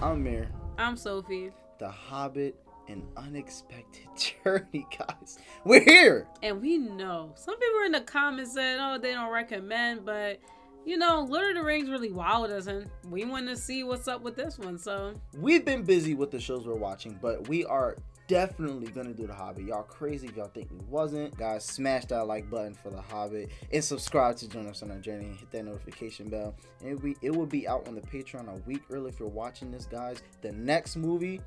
I'm Mair. I'm Sophie. The Hobbit an unexpected journey, guys. We're here. And we know. Some people in the comments said, oh, they don't recommend, but you know, Lord of the Rings really wowed us, and we want to see what's up with this one. So we've been busy with the shows we're watching, but we are definitely gonna do the Hobbit. Y'all crazy if y'all think we wasn't. Guys, smash that like button for the Hobbit and subscribe to join us on our journey hit that notification bell. And we it will be out on the Patreon a week early if you're watching this, guys. The next movie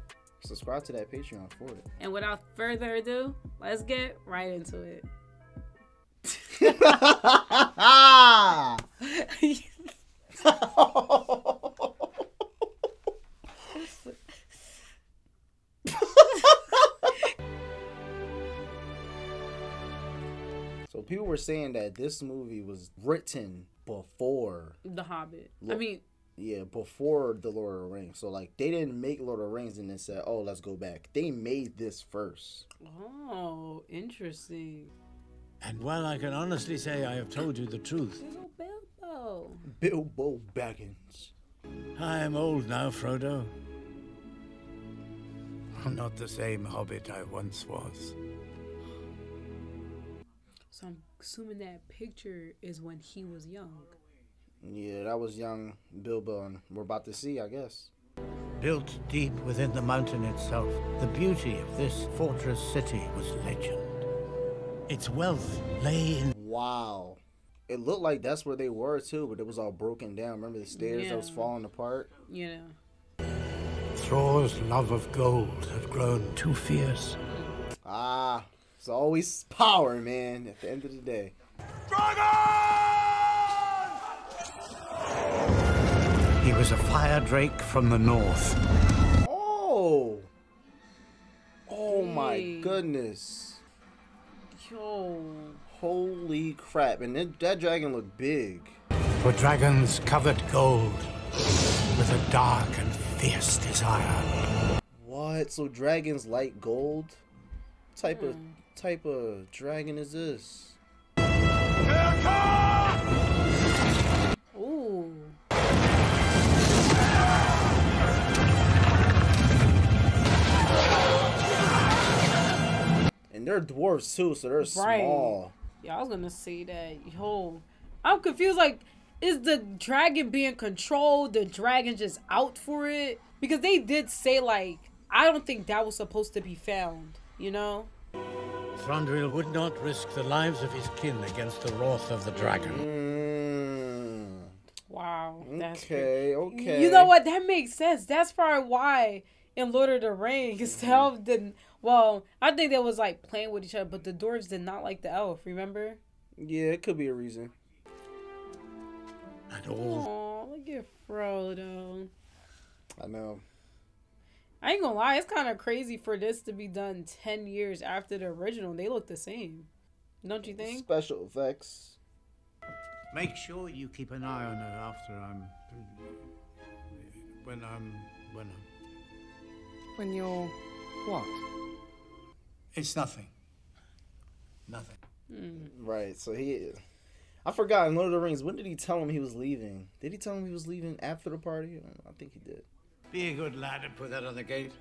subscribe to that Patreon for it. And without further ado, let's get right into it. so people were saying that this movie was written before The Hobbit. I mean, yeah, before the Lord of the Rings. So like they didn't make Lord of the Rings and then said, "Oh, let's go back." They made this first. Oh, interesting. And while I can honestly say I have told you the truth, Bilbo. Bilbo Baggins. I am old now, Frodo. I'm not the same hobbit I once was. So I'm assuming that picture is when he was young. Yeah, that was young Bilbo, and we're about to see, I guess. Built deep within the mountain itself, the beauty of this fortress city was legend. Its wealth lay in. Wow. It looked like that's where they were too, but it was all broken down. Remember the stairs yeah. that was falling apart? Yeah. Thror's love of gold had grown too fierce. Ah, it's always power, man, at the end of the day. Dragon! He was a fire drake from the north. Oh! Oh my goodness. Yo. Holy crap. And that, that dragon looked big. For dragons covered gold with a dark and fierce desire. What? So dragons like gold? Type hmm. of type of dragon is this? And they're dwarves too, so they're right. small. Yeah, I was gonna say that. Yo, I'm confused. Like, is the dragon being controlled? The dragon just out for it? Because they did say like, I don't think that was supposed to be found. You know. Thranduil would not risk the lives of his kin against the wrath of the dragon. Mm. Wow. That's okay, okay. You know what? That makes sense. That's probably why in Lord of the Rings, mm-hmm. Elf didn't well, I think they was like playing with each other, but the dwarves did not like the elf. Remember? Yeah, it could be a reason. At all. Aw, look at Frodo. I know. I ain't gonna lie, it's kind of crazy for this to be done ten years after the original. They look the same, don't you think? Special effects. Make sure you keep an eye on her after I'm. When I'm. When I'm. When you're. What? It's nothing. Nothing. Mm. Right. So he, I forgot in Lord of the Rings. When did he tell him he was leaving? Did he tell him he was leaving after the party? I think he did. Be a good lad and put that on the gate.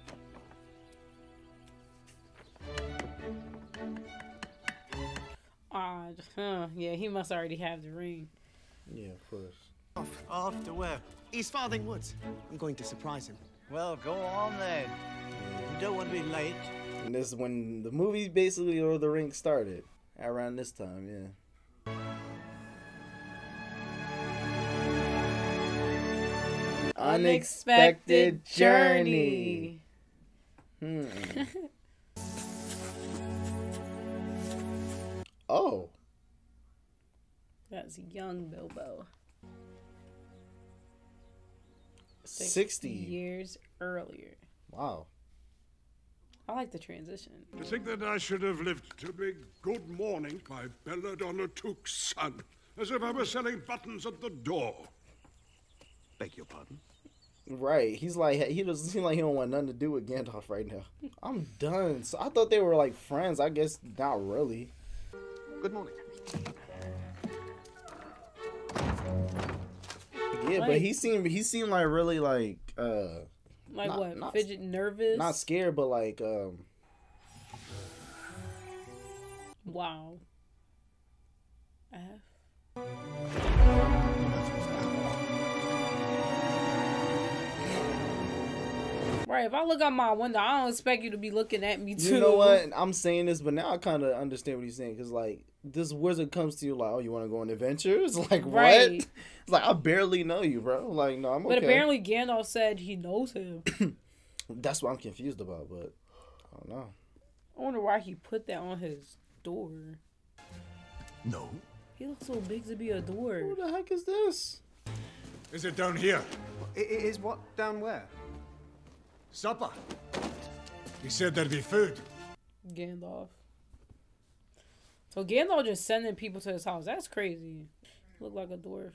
Ah, uh, yeah, he must already have the ring. Yeah, of course. Off, off to where? East Farthing Woods. I'm going to surprise him. Well, go on then. You don't want to be late. And this is when the movie basically Lord of the Rings started. Around this time, yeah. Unexpected journey. Hmm. oh. That's young Bilbo. 60. 60 years earlier. Wow. I like the transition. To think that I should have lived to be good morning, my Belladonna Took's son, as if I were selling buttons at the door. Beg your pardon? Right. He's like he doesn't seem like he don't want nothing to do with Gandalf right now. I'm done. So I thought they were like friends. I guess not really. Good morning. Yeah, but he seemed he seemed like really like uh Like Not- what? not- Fidget nervous? Not scared, but like um, Wow. F. Right, if I look out my window, I don't expect you to be looking at me too. you know what? I'm saying this, but now I kind of understand what he's saying because like this wizard comes to you like, oh, you want to go on adventures? Like what? It's like I barely know you, bro. Like no, I'm But okay. apparently Gandalf said he knows him. That's what I'm confused about, but I don't know. I wonder why he put that on his door. No. He looks so big to be a door. Who the heck is this? Is it down here? I- i- what down where? Supper. He said there'd be food. Gandalf. So Gandalf just sending people to his house. That's crazy. Look like a dwarf.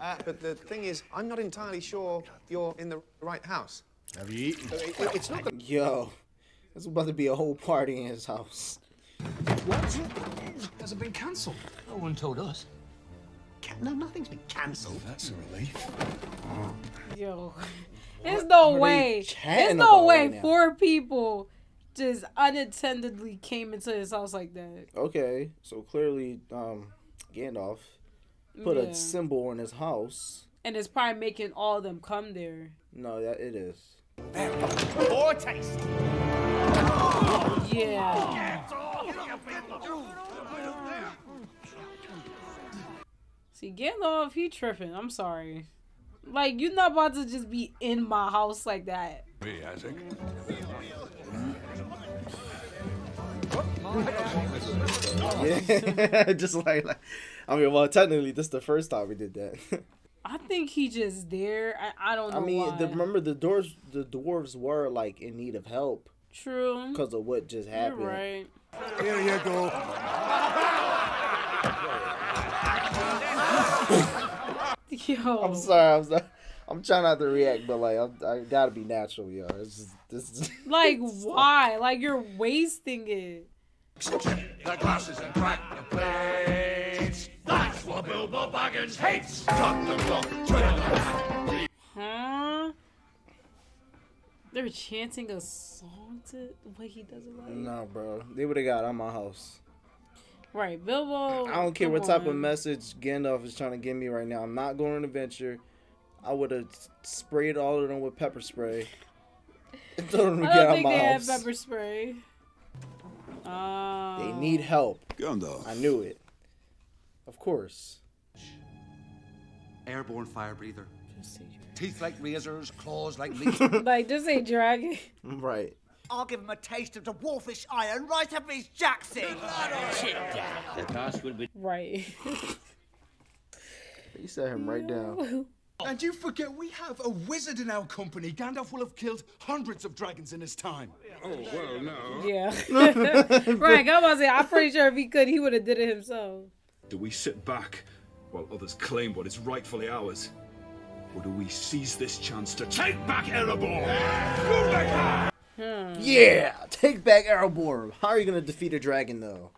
Uh, but the thing is, I'm not entirely sure you're in the right house. Have you eaten? It- it- it's not the Yo, it's about to be a whole party in his house. What? Has it been cancelled? No one told us. Ca- No, nothing's been cancelled. That's a relief. Yo, there's no are way. There's no way right four people just unattendedly came into his house like that. Okay, so clearly, um, Gandalf put Yeah. a symbol in his house. And it's probably making all of them come there. No, that it is. Foretaste. Yeah. See, Gandalf, he tripping. I'm sorry. Like, you're not about to just be in my house like that. Me, Isaac. Yeah, just like, like, I mean, well, technically, this is the first time we did that. I think he just there. I, I don't know I mean, why. the, remember the dwarves, the dwarves were like in need of help True. because of what just You're happened. right. Here you go. Yo. I'm sorry, I'm sorry. I'm trying not to react, but like, I'm, I gotta be natural, yo. It's just, this is. Like, why? Like, you're wasting it. The glasses and crack the plates. That's what Bilbo Baggins hates. Cut the clock, turn the Huh? They're chanting a song to what he doesn't like. no, bro. They would have got on my house. Right, Bilbo. I don't care what type of message Gandalf is trying to give me right now. I'm not going on an adventure. I would have sprayed all of them with pepper spray. And told them to I don't out think my they have house. pepper spray. Oh. They need help. Gandalf. I knew it. Of course. Airborne fire breather. Just say. Teeth like razors, claws like leeches. Like, just say dragon. Right. I'll give him a taste of the dwarfish iron right up his jacksie. the task will be Right. You set him right down. And you forget we have a wizard in our company. Gandalf will have killed hundreds of dragons in his time. Oh, well, no. Yeah. right, I'm about to say, I'm pretty sure if he could, he would have did it himself. Do we sit back while others claim what is rightfully ours? Or do we seize this chance to take back Erebor? Hmm. Yeah! Take back Erebor. How are you gonna defeat a dragon though?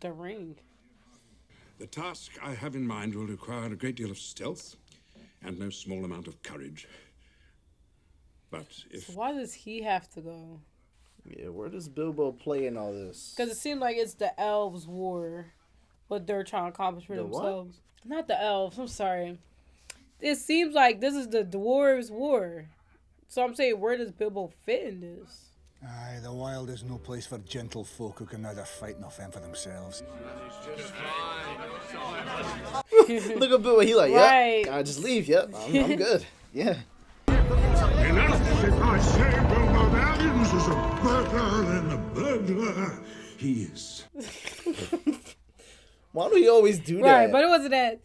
The ring. The task I have in mind will require a great deal of stealth and no small amount of courage. But if Why does he have to go? Yeah, where does Bilbo play in all this? Because it seemed like it's the elves' war, what they're trying to accomplish for The what? themselves. Not the elves. I'm sorry. It seems like this is the dwarves' war. So I'm saying, where does Bilbo fit in this? Aye, the wild is no place for gentle folk who can neither fight nor fend for themselves. Look at Bilbo, he like, Right. I just leave, yep, I'm, I'm good. Yeah. enough if I say Bilbo Baggins is a burglar and a burglar he is. Why do he always do that? Right, but it wasn't that.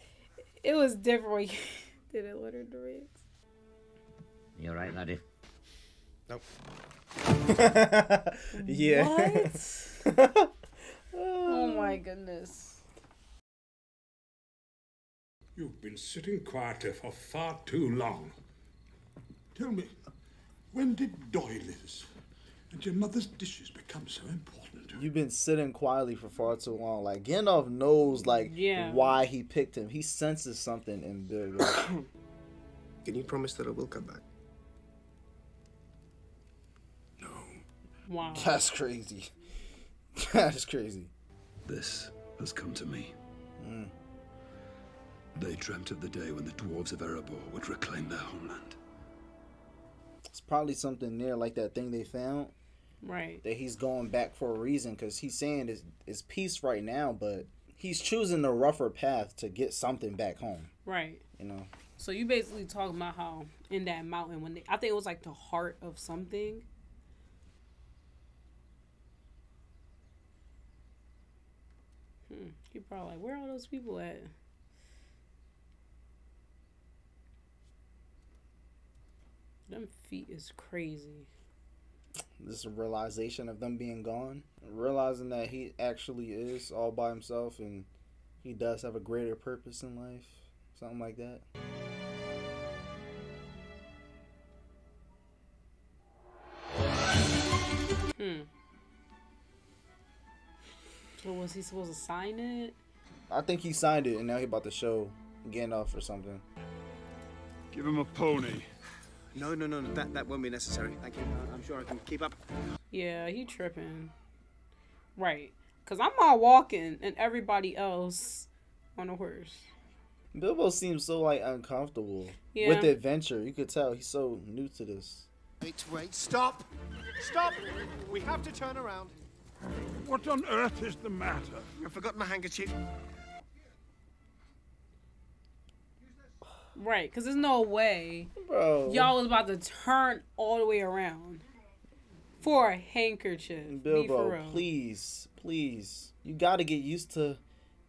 It was different when you did it, Lord of the Rings. You're right, laddie. Nope. yeah. Oh my goodness. You've been sitting quietly for far too long. Tell me, when did doilies and your mother's dishes become so important? You've been sitting quietly for far too long. Like Gandalf knows like Yeah. why he picked him. He senses something in Bilbo. Can you promise that I will come back? Wow. That's crazy. That's crazy. This has come to me. Mm. They dreamt of the day when the dwarves of Erebor would reclaim their homeland. It's probably something near like that thing they found. Right. That he's going back for a reason because he's saying it's, it's peace right now, but he's choosing the rougher path to get something back home. Right. You know. So you basically talking about how in that mountain when they, I think it was like the heart of something. Hmm. He probably like, where are all those people at? Them feet is crazy. This realization of them being gone, realizing that he actually is all by himself and he does have a greater purpose in life, something like that. Was he supposed to sign it? I think he signed it and now he about to show Gandalf or something. Give him a pony. No, no, no, no. That, that won't be necessary. Thank you. I- I'm sure I can keep up. Yeah, he tripping. Right. Cause I'm all walking and everybody else on a horse. Bilbo seems so like uncomfortable Yeah. with the adventure. You could tell he's so new to this. Wait, wait, stop! Stop! We have to turn around. What on earth is the matter? I've forgotten my handkerchief. Right, cause there's no way Bro. y'all was about to turn all the way around for a handkerchief. Be for Bilbo, please, please. You gotta get used to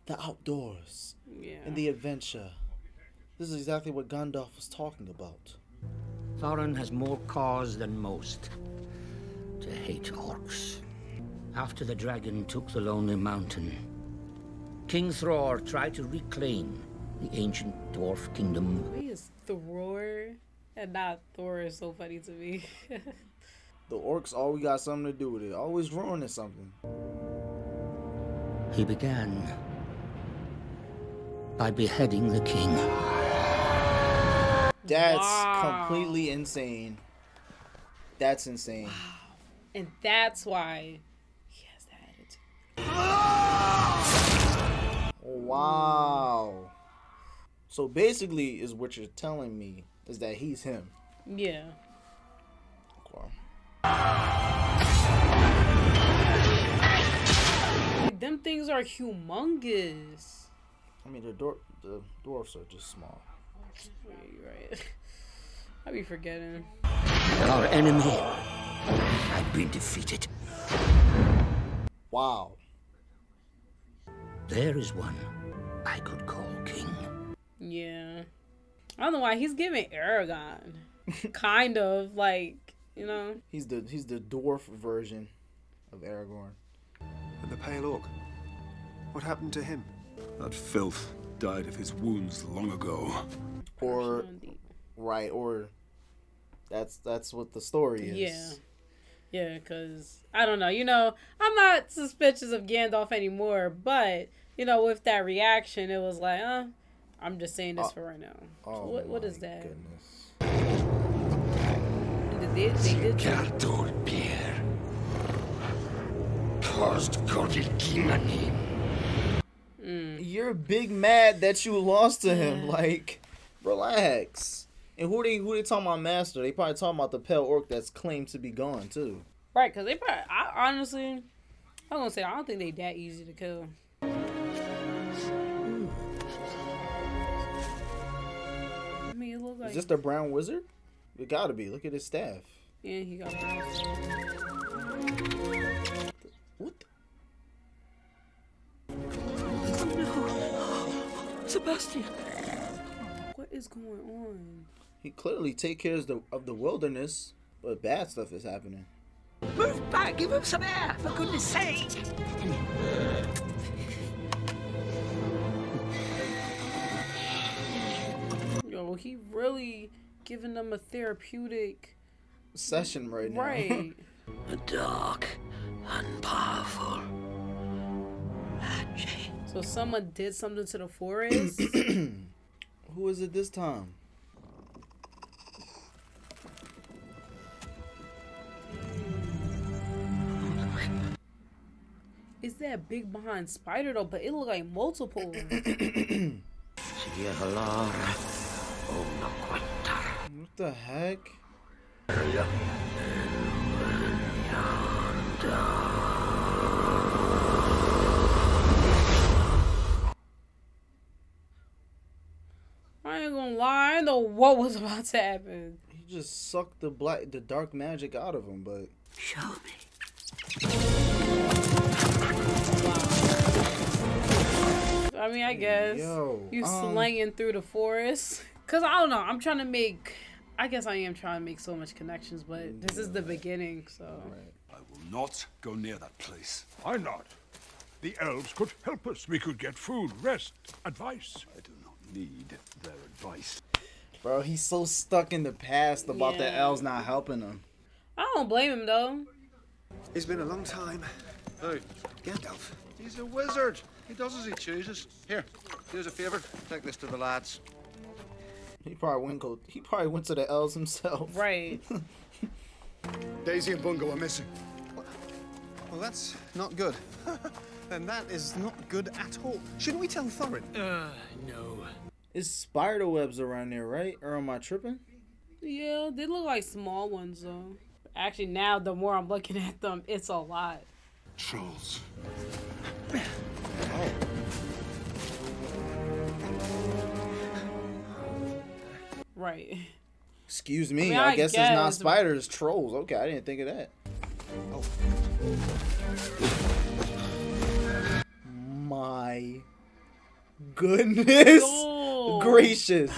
the outdoors Yeah. and the adventure. This is exactly what Gandalf was talking about. Thorin has more cause than most to hate orcs. After the dragon took the Lonely Mountain, King Thror tried to reclaim the ancient dwarf kingdom. He is Thor and not Thor is so funny to me. The orcs always got something to do with it. Always ruining something. He began by beheading the king. That's Wow. completely insane. That's insane. and that's why he has that attitude. Oh, wow. So basically, is what you're telling me is that he's him. Yeah. Like, them things are humongous. I mean, the dwar- the dwarfs are just small. Yeah, you're right. I be forgetting. Our enemy I've been defeated. Wow. There is one I could call king. Yeah. I don't know why he's giving Aragorn. kind of like, you know. He's the he's the dwarf version of Aragorn. And the Pale Orc. What happened to him? That filth died of his wounds long ago. Or right, or that's that's what the story is. Yeah. Yeah, because I don't know. You know, I'm not suspicious of Gandalf anymore, but, you know, with that reaction, it was like, uh, I'm just saying this Oh. for right now. So Oh what, what my is that? Goodness. They, they did Gardur Beer caused You're big mad that you lost to him. Like, relax. And who they who they talking about master? They probably talking about the pale orc that's claimed to be gone too. Right, because they probably, I honestly, I'm going to say, I don't think they that easy to kill. Hmm. I mean, it look like. Is this the brown wizard? It gotta be. Look at his staff. Yeah, he got What? Oh no, Sebastian. What is going on? He clearly take care of the of the wilderness, but bad stuff is happening. Move back, give him some air, for goodness sake. Yo, he really giving them a therapeutic. Session right now. Right. A dark and powerful. so someone did something to the forest? Who is it this time? Is that big behind spider though? But it look like multiple. What the heck? I ain't gonna lie, I didn't know what was about to happen. He just sucked the black, the dark magic out of him, but Show me. I mean, I guess Yo, you um, slanging through the forest. Cause I don't know. I'm trying to make. I guess I am trying to make so much connections, but this is the beginning, so. I will not go near that place. Why not? The elves could help us. We could get food, rest, advice. I do not need their advice. bro, he's so stuck in the past about the elves not helping him. I don't blame him though. It's been a long time. Hey, Gandalf. he's a wizard. He does as he chooses. Here, here's a favour. Take this to the lads. He probably went go. He probably went to the elves himself. Right. Daisy and Bungo are missing. Well, that's not good. then that is not good at all. Shouldn't we tell Thorin? Uh, no. It's spider webs around there, right? Or am I tripping? yeah, they look like small ones though. Actually, now the more I'm looking at them, it's a lot. Trolls. Right. Excuse me. I, mean, I guess, it's not guess- spiders, trolls. Okay, I didn't think of that. Oh. My goodness Yo. gracious.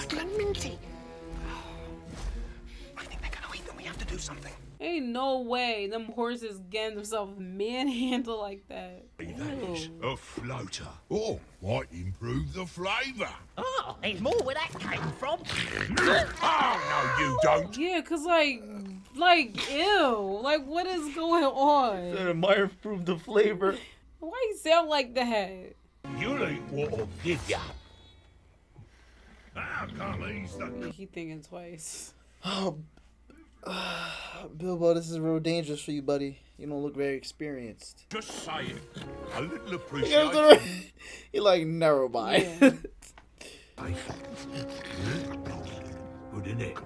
Ain't no way them horses getting themselves manhandled like that. Ew. A floater. Oh, might improve the flavour. Oh, there's more where that came from. Oh, no, you don't. Yeah, cause like, like, ew, like what is going on? It might improve the flavor. Why you sound like that? You'll eat what I'll give ya. Ah, How come he's the... He thinking twice. Oh, Bilbo, this is real dangerous for you, buddy. You don't look very experienced. Just saying. A little He appreciation. he like narrow by. Yeah. Good, innit?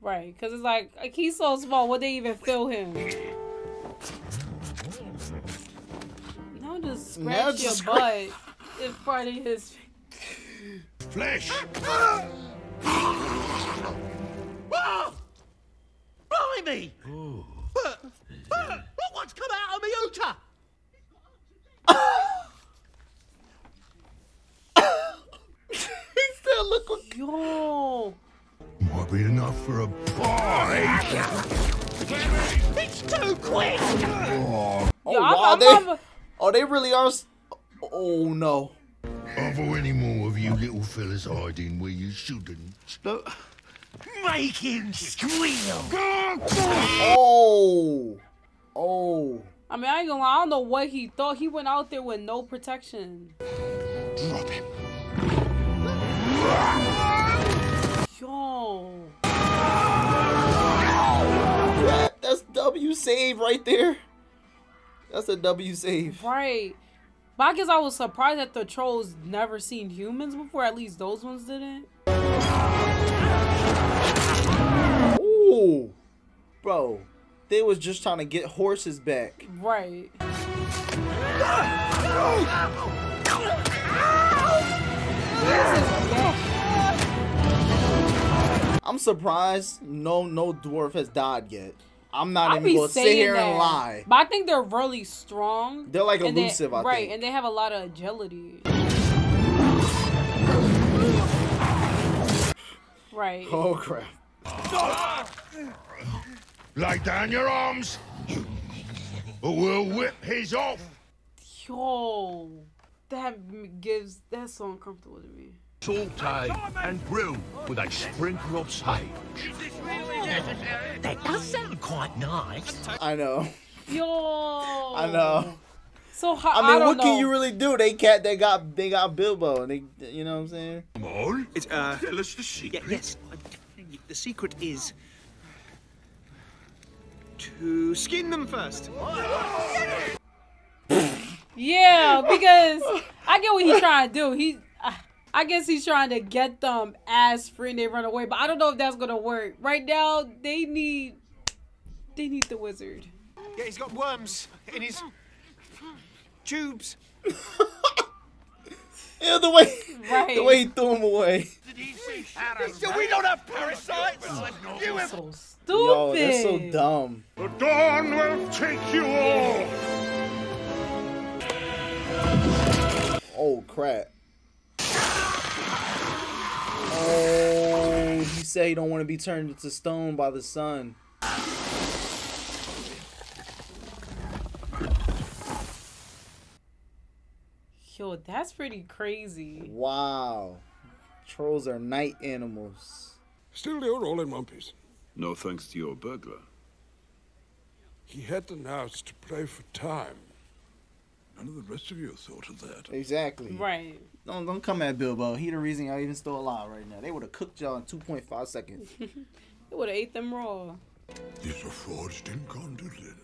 Right, cause it's like, like he's so small. Would they even feel him? Now just Now scratch just your scratch- butt in front of his. Flesh. Blimey! But, but, look what's come out of me Uta! he said, "Look what." Yo, Might be enough for a pie. It's too quick! Oh, Yo, I'm- wow, I'm- they, I'm- oh, they really are. Oh no. Are there any more of you little fellas hiding where you shouldn't? Make him squeal! Oh. Oh. I mean, I ain't gonna lie. I don't know what he thought. He went out there with no protection. Drop him. Yo, That, that's W save right there. That's a W save. right. But I guess I was surprised that the trolls never seen humans before. At least those ones didn't. Ooh. Bro, they was just trying to get horses back. Right. I'm surprised no no dwarf has died yet. I'm not I even gonna sit here that, and lie. but I think they're really strong. They're, like, and they- elusive, I think. right, think. and they have a lot of agility. Right. Oh crap. Lay down your arms. or we'll whip his off. Yo, that gives that's so uncomfortable to me. Saute and grill with a sprinkle of sage. That does sound quite nice. I know. Yo. I know. So how, I mean, don't what can you really do? They cat they got they got Bilbo and they you know what I'm saying? Come on. It's, uh, Tell us the secret. yes, the secret is to skin them first. Yeah, because I get what he's trying to do. He, I, I guess he's trying to get them as free and they run away. But I don't know if that's gonna work. Right now, they need, they need the wizard. Yeah, he's got worms in his tubes. Yeah, the way Right. the way he threw him away. Did he So we don't have parasites. You have So stupid. Yo, that's so dumb. The dawn will take you all. Oh crap. Oh, he said he don't want to be turned into stone by the sun. Yo, that's pretty crazy. Wow. Trolls are night animals. Still, you're all in one piece. No thanks to your burglar. He had the nerves to play for time. None of the rest of you thought of that. Exactly. Right. Don't don't come at Bilbo. He the reason y'all even still alive right now. They would have cooked y'all in 2.5 seconds. They would have ate them raw. These were forged in Gondolin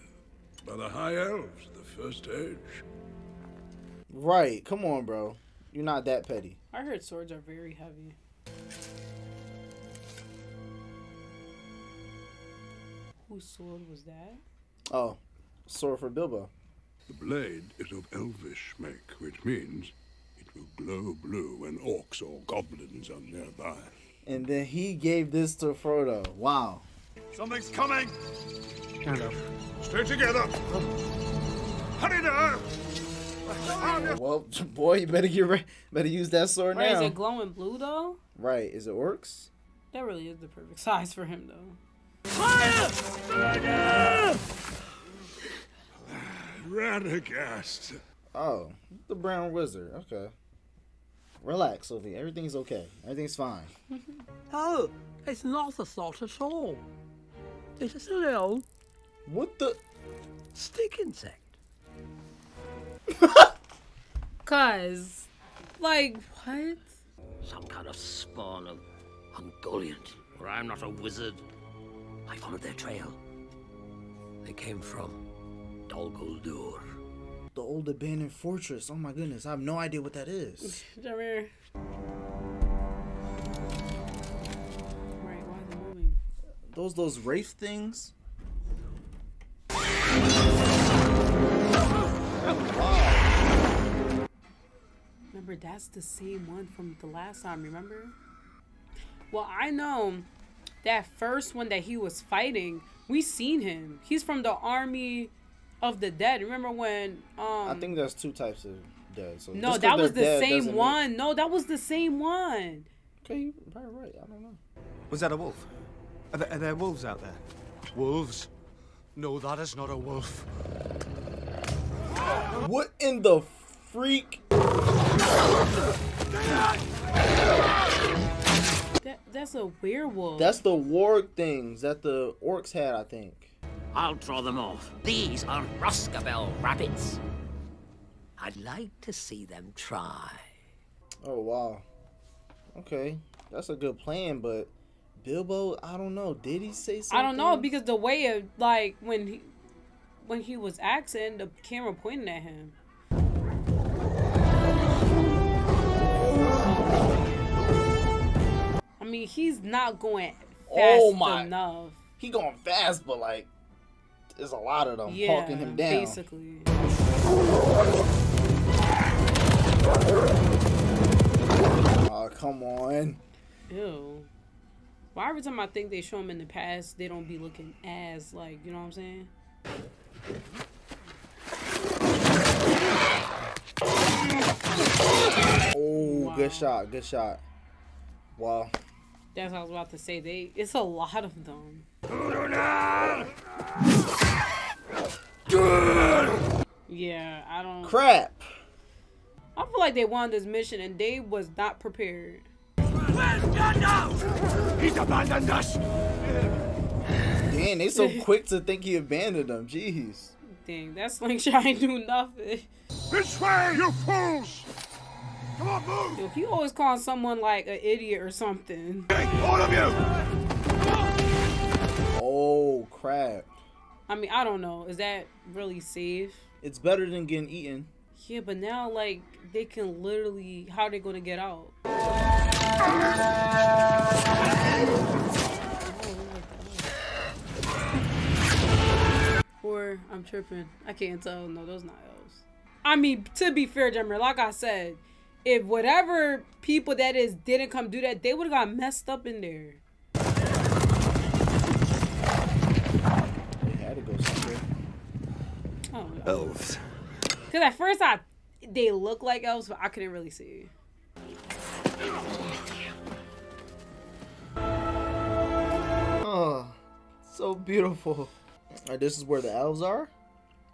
by the High Elves of the First Age. right. Come on, bro. You're not that petty. I heard swords are very heavy. Whose sword was that? Oh, sword for Bilbo. The blade is of elvish make, which means it will glow blue when orcs or goblins are nearby. And then he gave this to Frodo. Wow. Something's coming. Hello. Stay together. Hurry now. Well, boy, you better get ready. Better use that sword Right, is now. it glowing blue though? Right. Is it orcs? That really is the perfect size for him though. Radagast. Oh, the brown wizard. Okay. Relax, Sophie. Everything's okay. Everything's fine. Oh, it's not a thought at all. It is a little What the? stick insect. Cause, like, what? Some kind of spawn of Ungoliant. Or I'm not a wizard. I followed their trail. They came from Dol Guldur. The old abandoned fortress. Oh my goodness. I have no idea what that is. Come here. Right, why is it moving? Those those wraith things. Remember, that's the same one from the last time, remember? Well, I know that first one that he was fighting, we seen him. He's from the army of the dead. Remember when um I think there's two types of dead. So No, that was the same doesn't mean- one. No, that was the same one. Okay, you probably right. I don't know. Was that a wolf? Are there, are there wolves out there? Wolves? No, that is not a wolf. What in the freak? That that's a werewolf. That's the warg things that the orcs had, I think. I'll draw them off. These are Rhosgobel rabbits. I'd like to see them try. Oh wow. Okay, that's a good plan, but Bilbo, I don't know. Did he say something? I don't know because the way of like when he when he was acting, the camera pointed at him. I mean, he's not going oh fast Oh my. enough. He going fast, but like, there's a lot of them Yeah, hawking him down. basically. Oh come on. Ew. Why every time I think they show him in the past, they don't be looking as like, you know what I'm saying? Oh, good shot, good shot. Wow. That's what I was about to say. They it's a lot of them. Yeah, I don't. Crap. I feel like they won this mission and they was not prepared. He's abandoned us. Damn, they so quick to think he abandoned them. Jeez. Dang, that slingshot ain't do nothing. This way, you fools! Come on, move! Yo, he always call someone like an idiot or something. All of you! Oh crap. I mean, I don't know. Is that really safe? It's better than getting eaten. Yeah, but now like they can literally how are they gonna get out? Or I'm tripping. I can't tell. No, those not elves. I mean, to be fair, Jammer, like I said, if whatever people that is didn't come do that, they would have got messed up in there. They had to go somewhere. Oh, Elves. Because at first I they look like elves, but I couldn't really see. Oh, so beautiful. Alright, this is where the elves are?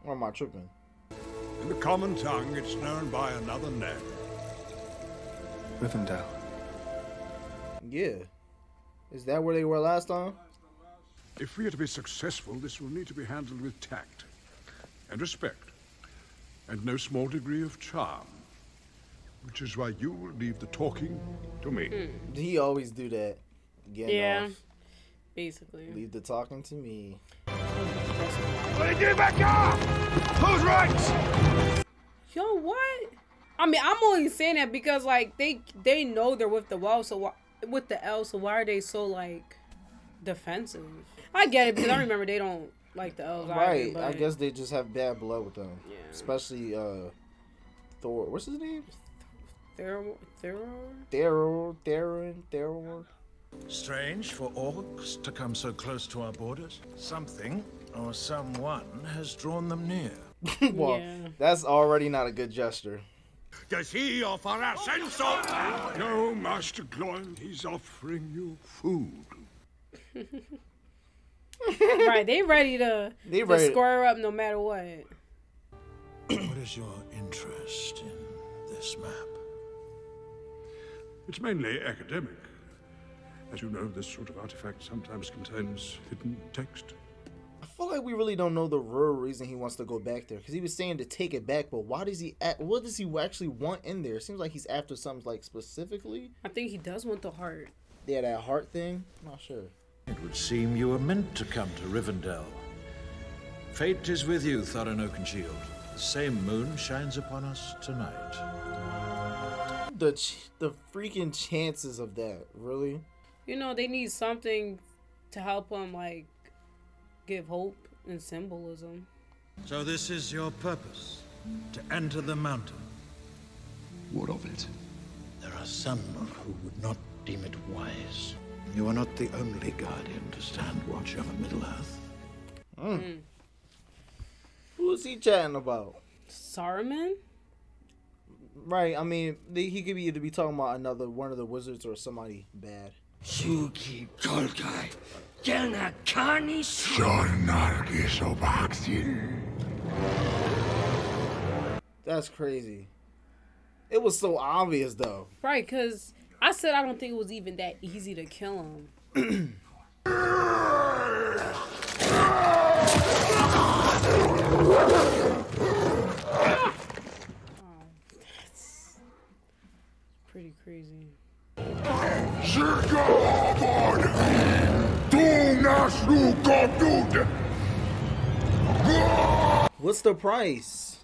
Or am I tripping? In the common tongue, it's known by another name. Rivendell. Yeah. Is that where they were last time? If we are to be successful, this will need to be handled with tact and respect, and no small degree of charm. Which is why you will leave the talking to me. Hmm. He always do that. Gandalf. Yeah. Basically. Leave the talking to me. What Let you back up! Who's right? Yo, what? I mean, I'm only saying that because like they they know they're with the well, so why, with the elves, so why are they so like defensive? I get it because I remember they don't like the elves. Right. Either, I guess they just have bad blood with them. Especially uh Thor. What's his name? Theron, Theron? Theron, Theron, Theron. Strange for orcs to come so close to our borders. Something or someone has drawn them near. well, that's already not a good gesture. Does he offer us insult? No, Master Gloin, he's offering you food. right, they ready to, They to ready- square up no matter what. what is your interest in this map? It's mainly academic. As you know, this sort of artifact sometimes contains hidden text. I feel like we really don't know the real reason he wants to go back there because he was saying to take it back, but why does he? Act, what does he actually want in there? It seems like he's after something like specifically. I think he does want the heart. Yeah, that heart thing. I'm not sure. It would seem you were meant to come to Rivendell. Fate is with you, Thorin Oakenshield. The same moon shines upon us tonight. The ch- the freaking chances of that, really? You know, they need something to help them like give hope and symbolism. So this is your purpose? To enter the mountain? What of it? There are some who would not deem it wise. You are not the only guardian to stand watch over Middle-earth. Mm. Who is he chatting about? Saruman? Right. I mean, he could be either be talking about another one of the wizards or somebody bad. Suki Tolkai. Jana Kani That's crazy. It was so obvious though. Right, because I said I don't think it was even that easy to kill him. Pretty crazy. What's the price?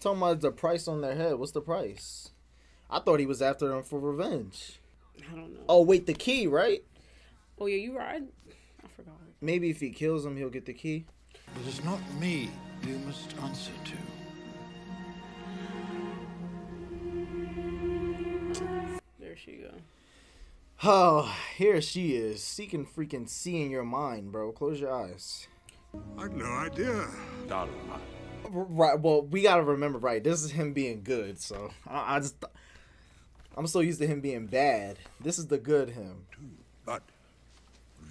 Talking about the price on their head. What's the price? I thought he was after them for revenge. I don't know. Oh wait, the key, right? Oh yeah, you right. I forgot. Maybe if he kills him, he'll get the key. It is not me you must answer to. There she go. Oh, here she is, seeking freaking seeing your mind, bro. Close your eyes. I've no idea, darling. Right. Well, we gotta remember, right? This is him being good, so I, I just I'm so used to him being bad. This is the good him. But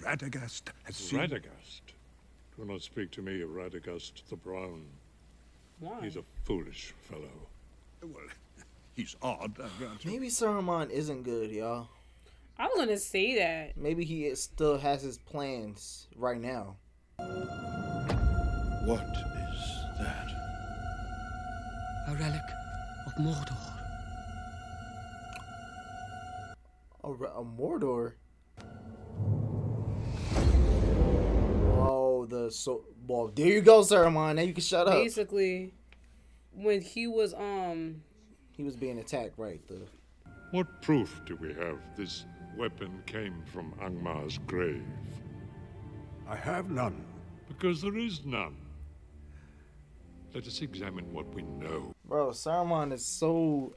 Radagast has seen... Radagast? Do not speak to me of Radagast the Brown. Why? He's a foolish fellow. Well, he's odd, I grant you. Maybe Saruman isn't good, y'all. I was gonna say that. Maybe he still has his plans right now. What is that? A relic of Mordor. A, re- a Mordor. Oh, the the so well. There you go, Saruman. Now you can shut up. Basically, when he was um He was being attacked, right? The What proof do we have this weapon came from Angmar's grave? I have none. Because there is none. Let us examine what we know. bro, Saruman is so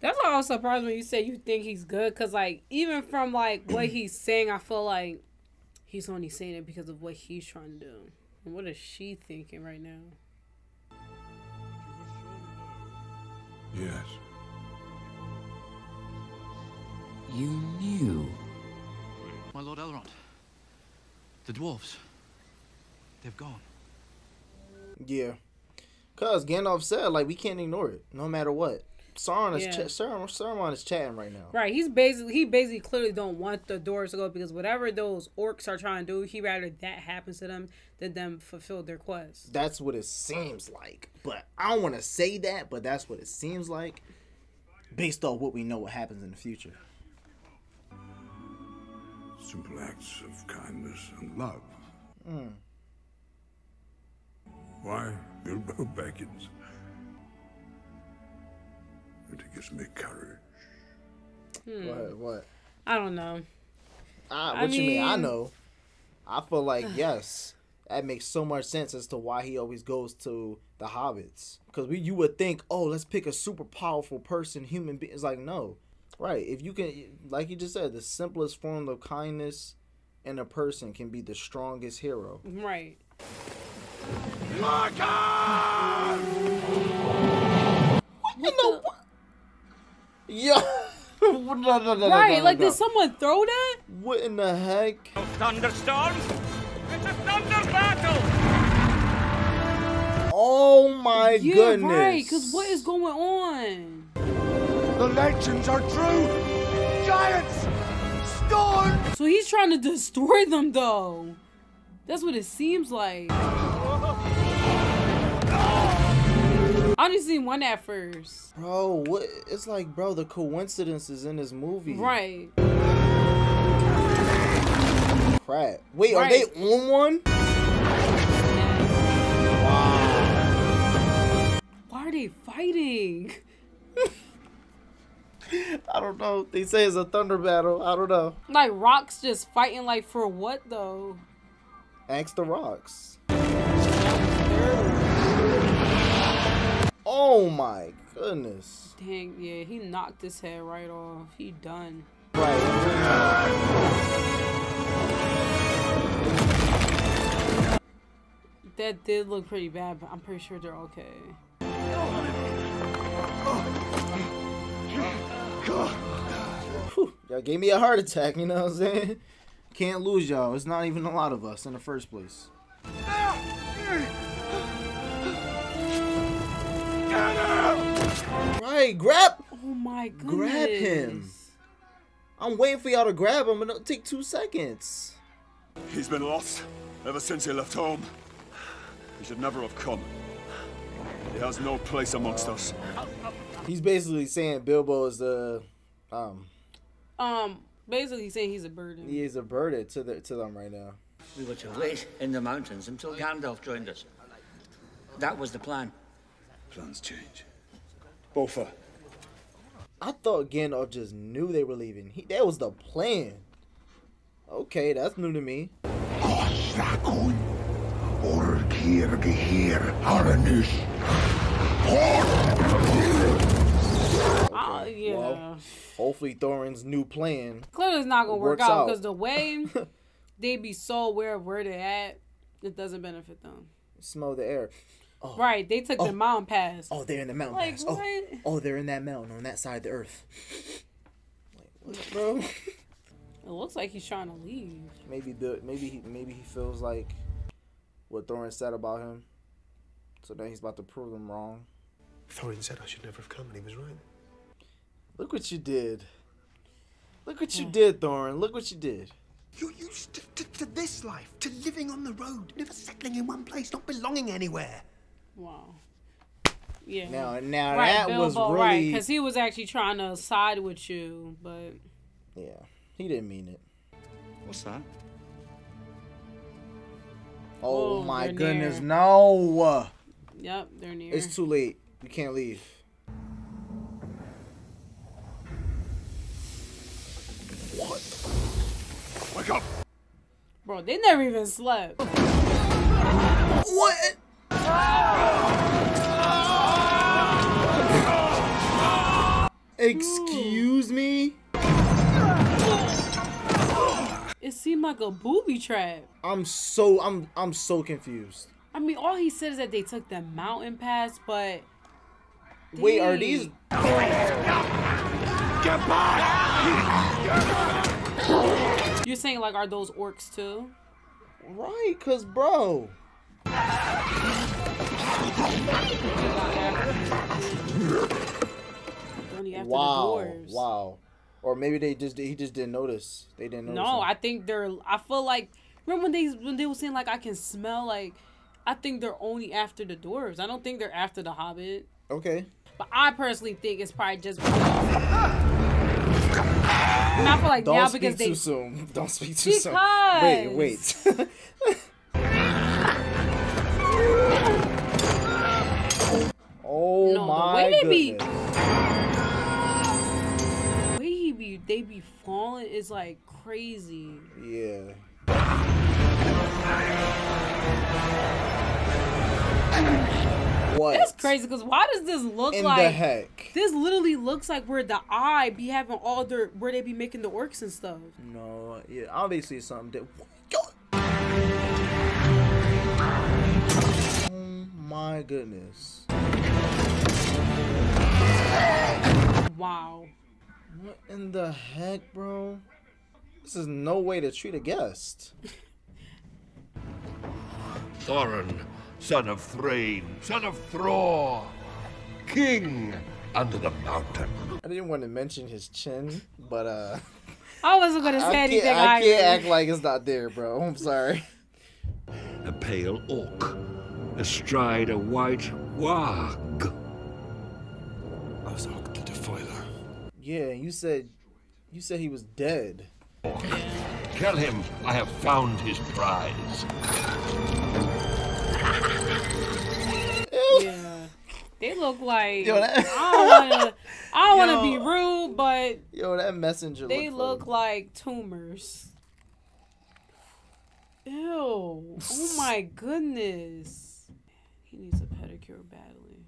That's why I was surprised when you said you think he's good, cause like even from like what he's saying, I feel like he's only saying it because of what he's trying to do. And what is she thinking right now? Yes. You knew? My Lord Elrond. The dwarves. They've gone. yeah. Cause Gandalf said like we can't ignore it, no matter what. Sauron is Yeah. ch- Saruman, Saruman is chatting right now. Right, he's basically he basically clearly don't want the doors to go because whatever those orcs are trying to do, he rather that happens to them than them fulfill their quest. That's what it seems like. But I don't want to say that, but that's what it seems like based on what we know what happens in the future. Simple acts of kindness and love. Mm. Why Bilbo Baggins? It gives me courage. Hmm. What? What? I don't know. Ah, I what you mean? I know. I feel like yes, that makes so much sense as to why he always goes to the hobbits. Because we, you would think, oh, let's pick a super powerful person, human being. It's like no, right? If you can, like you just said, the simplest form of kindness in a person can be the strongest hero. Right. What the? Yo. no, no, no, no, right, no, like no. did someone throw that? What in the heck? Thunderstorms? It's a thunder battle! Oh my yeah, goodness! right. Cause what is going on? The legends are true! Giants! Storm! So he's trying to destroy them, though. That's what it seems like. I only seen one at first. Bro, what? It's like, bro, the coincidences in this movie. Right. Crap. Wait, are they on one? Why are they fighting? I don't know. They say it's a thunder battle. I don't know. Like rocks just fighting like for what though? Axe the rocks. Oh my goodness. Dang, yeah, he knocked his head right off. He done. That did look pretty bad, but I'm pretty sure they're okay. Whew, y'all gave me a heart attack, you know what I'm saying? Can't lose y'all. It's not even a lot of us in the first place. Right, grab Oh my goodness. grab him. I'm waiting for y'all to grab him, and it'll take two seconds. He's been lost ever since he left home. He should never have come. He has no place amongst us. He's basically saying Bilbo is the um Um, basically saying he's a burden. he is a burden to the to them right now. We were to wait in the mountains until Gandalf joined us. That was the plan. Plans change. Bofur. I thought Gandalf just knew they were leaving. He, that was the plan. Okay, that's new to me. Orkir gehir Aranis. Uh, yeah. Well, hopefully Thorin's new plan. Clearly, it's not gonna work out out. because the way they be so aware of where they're at, it doesn't benefit them. Smell the air. Oh. Right? They took Oh. the mountain pass. Oh, they're in the mountain Like pass. Oh, what? oh, they're in that mountain on that side of the earth. Like, what, bro? It looks like he's trying to leave. maybe the maybe he maybe he feels like what Thorin said about him. So then he's about to prove them wrong. Thorin said I should never have come, and he was right. Look what you did. Look what you hmm. did, Thorin. Look what you did. You're used to, to, to this life, to living on the road, never settling in one place, not belonging anywhere. Wow. Yeah. Now- now right, that was Bilbo, right? Because he was actually trying to side with you, but Yeah, he didn't mean it. What's that? Oh, Oh, my goodness, near. no! Yep, they're near. It's too late. You can't leave. Wake up! Bro, they never even slept. What? Excuse me? It seemed like a booby trap. I'm so I'm I'm so confused. I mean, all he said is that they took the mountain pass, but Wait, are Dang. these Get back! You're saying like, are those orcs too? right? Cause bro, wow, wow. Or maybe they just he just didn't notice. They didn't notice. No, him. I think they're. I feel like remember when they when they were saying like I can smell like. I think they're only after the dwarves. I don't think they're after the Hobbit. okay. But I personally think it's probably just. I feel like Don't now speak because they too soon. Don't speak too soon. Wait, wait. oh no, my the way they be, the way he be, they be falling is like crazy. Yeah. What? That's crazy because why does this look In the like? heck? This literally looks like where the eye be having all their where they be making the orcs and stuff. No, yeah, obviously it's something that. Oh my goodness. Wow. What in the heck, bro? This is no way to treat a guest. Thorin, son of Thrain, son of Thror, king under the mountain. I didn't want to mention his chin, but uh. I wasn't gonna say I anything. Can't, I can't act like it's not there, bro. I'm sorry. A pale orc, astride a white warg. Azog the Defiler. Yeah, you said, you said he was dead. Orc. Tell him I have found his prize. They look like Yo, that- I don't wanna I don't wanna be rude, but Yo, that messenger. they look look like tumors. Ew. Oh my goodness. He needs a pedicure badly.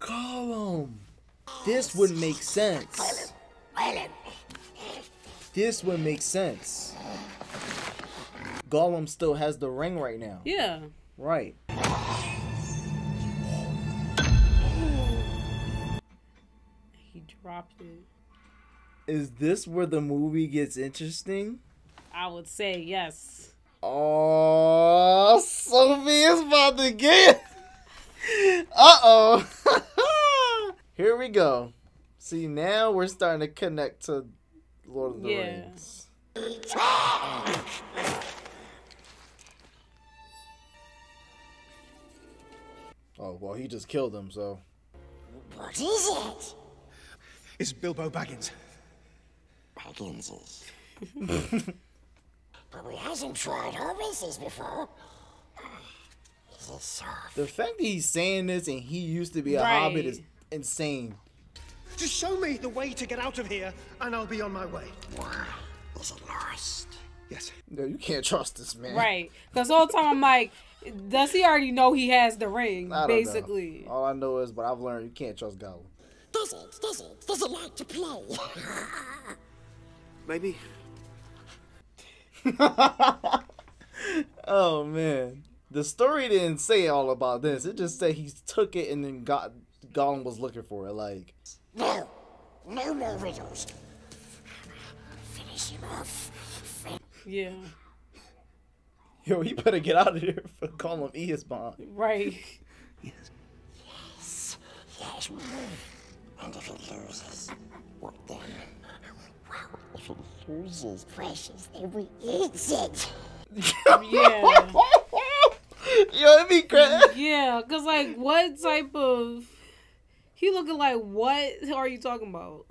Gollum. This would make sense. This would make sense. Gollum still has the ring right now. Yeah. Right. He dropped it. Is this where the movie gets interesting? I would say yes. Oh, Sophie is about to get. Uh oh. Here we go. See, now we're starting to connect to Lord of the Yeah. Rings. Oh, well, he just killed him, so. What is it? It's Bilbo Baggins. Bagginses. but we hasn't tried horses before. He's a soft. The fact that he's saying this and he used to be a Right. hobbit is insane. Just show me the way to get out of here, and I'll be on my way. Is it lost? Yes. No, you can't trust this man. Right. Because all the time I'm like, does he already know he has the ring? I don't know. Basically. All I know is, but I've learned you can't trust Gollum. Does it? Does it? Does it like to play? Maybe. Oh man, the story didn't say all about this. It just said he took it and then got Gollum was looking for it. Like, No. No more riddles. Finish him off. Yeah. yo, he better get out of here for Gollum E his bond. Right. Yes. Yes. And if he loses, what then? If he loses, precious, then we eat it. Yeah. Yo, it'd be crazy. Yeah, cause like, what type of? He looking like what are you talking about?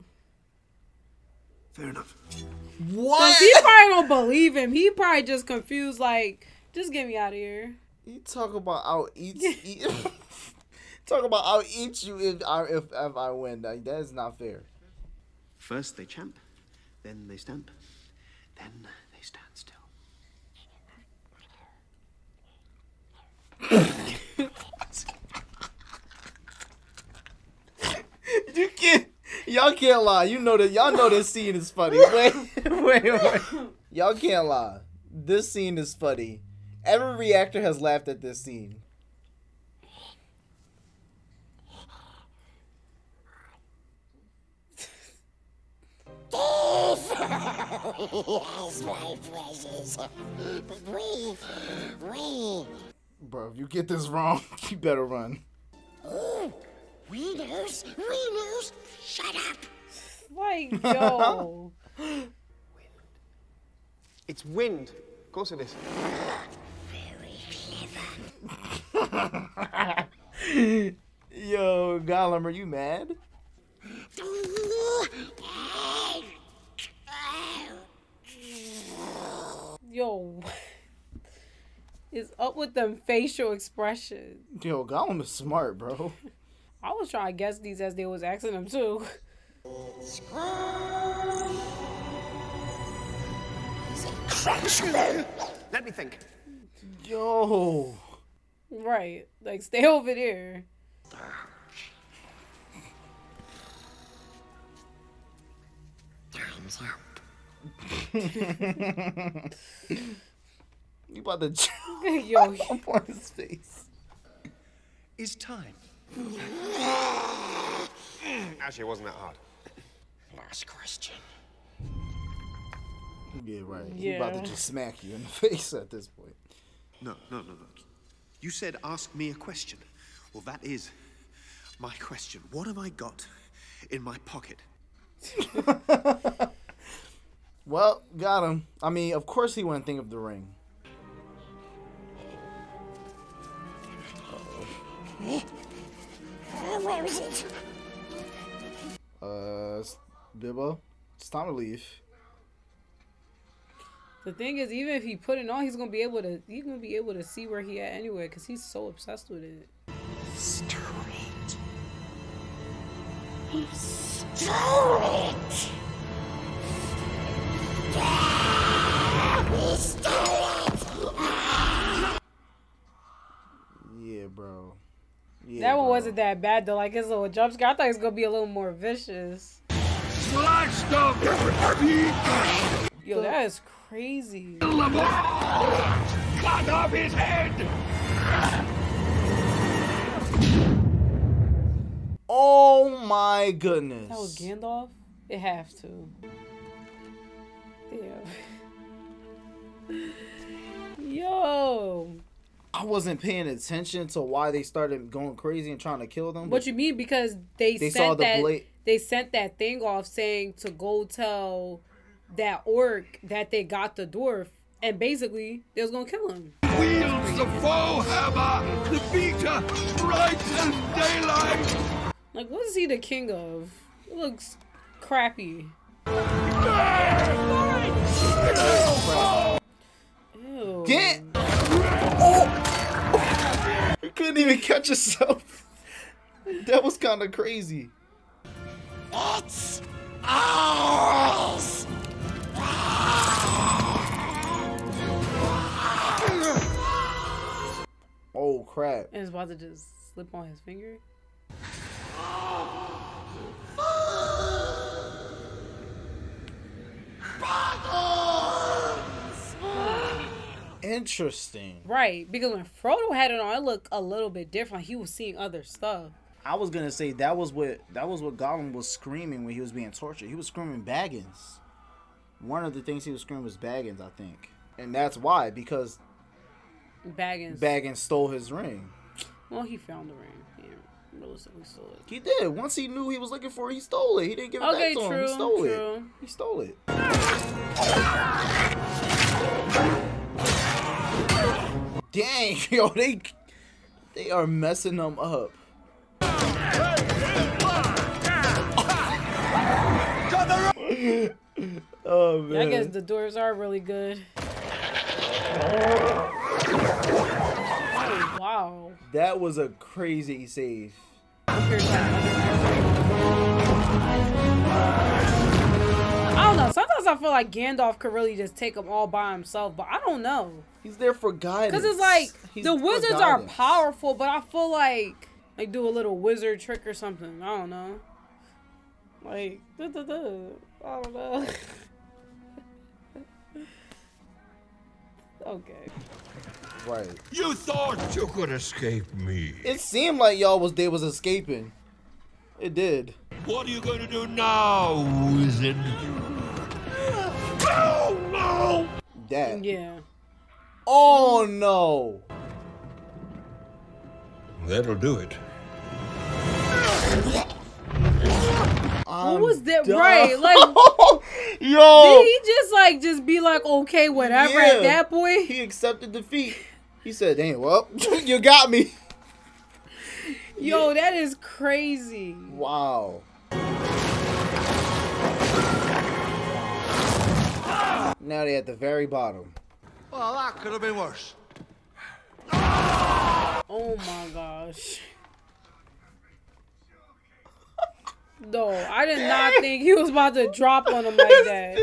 Fair enough. Cause he probably don't believe him. He probably just confused. Like, just get me out of here. You talk about I'll eat. eat talk about I'll eat you if I if, if I win. Like, that is not fair. First they champ, then they stamp, then they stand still. You can't. Y'all can't lie. You know that. Y'all know this scene is funny. Wait, wait, wait. Y'all can't lie. This scene is funny. Every reactor has laughed at this scene. yes, my precious. But we, we, Bro, if you get this wrong, you better run. Ooh, wieners, wieners, shut up. Like, yo. It's wind. Of course it is. Very clever. Yo, Gollum, are you mad? Yo. Is up with them facial expressions. Yo, Gollum is smart, bro. I was trying to guess these as they was asking them too. Let me think. Yo. Right. Like stay over there. Time's up. You about to Yo. jump on his face. Is time. Actually, it wasn't that hard. Last question. Yeah, right. He about to just smack you in the face at this point. No, no, no, no. You said ask me a question. Well, that is my question. What have I got in my pocket? Well, got him. I mean, of course he wouldn't think of the ring. Uh, where is it? Uh, s- Bilbo, it's time to leave. The thing is, even if he put it on, he's gonna be able to. He's gonna be able to see where he at anyway, cause he's so obsessed with it. Stole it. He stole it. He stole it. Yeah, bro. Yeah, that one bro. wasn't that bad though. Like his little jump scare, I thought he was gonna be a little more vicious. Slash them! Yo, that is crazy. Cut off his head! Oh my goodness. That was Gandalf. It have to. Damn. Yo. I wasn't paying attention to why they started going crazy and trying to kill them. What you mean? Because they, They sent saw the that bla- they sent that thing off saying to go tell that orc that they got the dwarf, and basically they was gonna kill him. Wields the foe hammer! The beater! Bright as daylight! Like, what is he the king of? It looks crappy. Ew. Get! Oh! You couldn't even catch yourself. That was kind of crazy. It's ours. Oh crap! And it's about to just slip on his finger. Interesting. Right, because when Frodo had it on, it looked a little bit different. Like he was seeing other stuff. I was gonna say that was what that was what Gollum was screaming when he was being tortured. He was screaming Baggins. One of the things he was screaming was Baggins, I think, and that's why because Baggins. Baggins stole his ring. Well, he found the ring. He realistically stole it. He did. Once he knew he was looking for it, he stole it. He didn't give it Okay, back to him. He stole it. He stole it. Dang, yo, they they are messing them up. Oh Yeah, I guess the doors are really good. Oh, wow. That was a crazy save. I don't know. Sometimes I feel like Gandalf could really just take them all by himself, but I don't know. He's there for guidance. Because it's like He's the wizards are powerful, but I feel like they do a little wizard trick or something. I don't know. Like, duh, duh, duh. I don't know. okay. Right. You thought you could escape me. It seemed like y'all was they was escaping. It did. What are you going to do now, wizard? No, no! That. Yeah. Oh no. That'll do it. What was that? done. Right. Like, Yo. did he just like just be like, okay, whatever at that point? He accepted defeat. He said, "Damn, well, you got me." Yo, that is crazy. Wow. Now they at the very bottom. Well, that could have been worse. Oh my gosh. No, I did not think he was about to drop on him like that.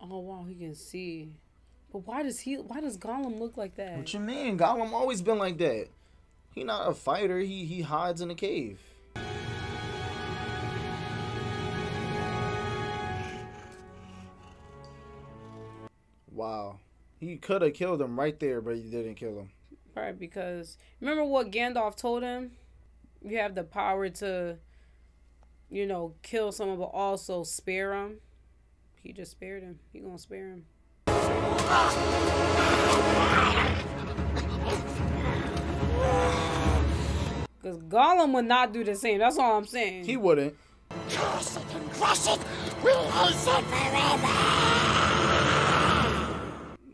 Oh wow, he can see. But why does he? Why does Gollum look like that? What you mean? Gollum always been like that. He not a fighter. He he hides in a cave. Wow. He could have killed him right there, but he didn't kill him. Right, because remember what Gandalf told him? You have the power to, you know, kill someone, but also spare him. He just spared him. He gonna spare him. Because Gollum would not do the same. That's all I'm saying. He wouldn't. Curse it and crush it. We hate it forever.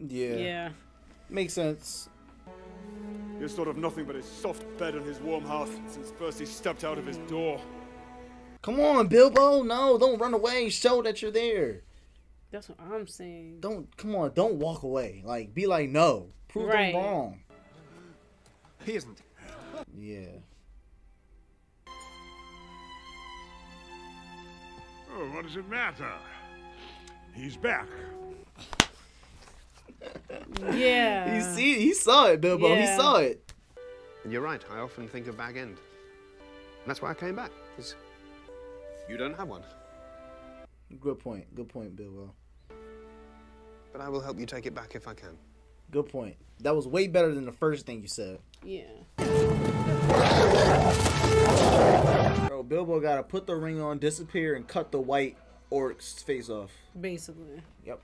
Yeah. Yeah. Makes sense. He's thought of nothing but his soft bed and his warm hearth since first he stepped out of his door. Come on, Bilbo. No, don't run away. Show that you're there. That's what I'm saying. Don't come on. Don't walk away. Like be like no. Prove Right. them wrong. He isn't. Yeah. Oh, what does it matter? He's back. Yeah. He see. He saw it, Bilbo. Yeah. He saw it. And you're right, I often think of Bag End. And that's why I came back, because you don't have one. Good point. Good point, Bilbo. But I will help you take it back if I can. Good point. That was way better than the first thing you said. Yeah. Bro, Bilbo gotta put the ring on, disappear, and cut the white orc's face off. Basically. Yep.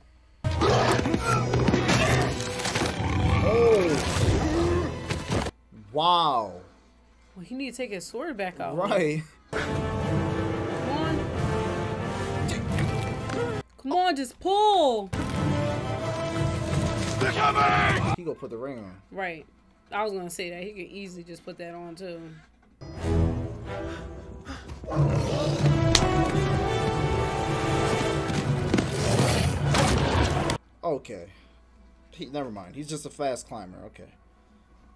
Oh. Wow. Well, he need to take his sword back out. Right. Come on. Come on, just pull. He gonna put the ring on. Right. I was gonna say that he could easily just put that on too. Okay. He, never mind. He's just a fast climber. Okay.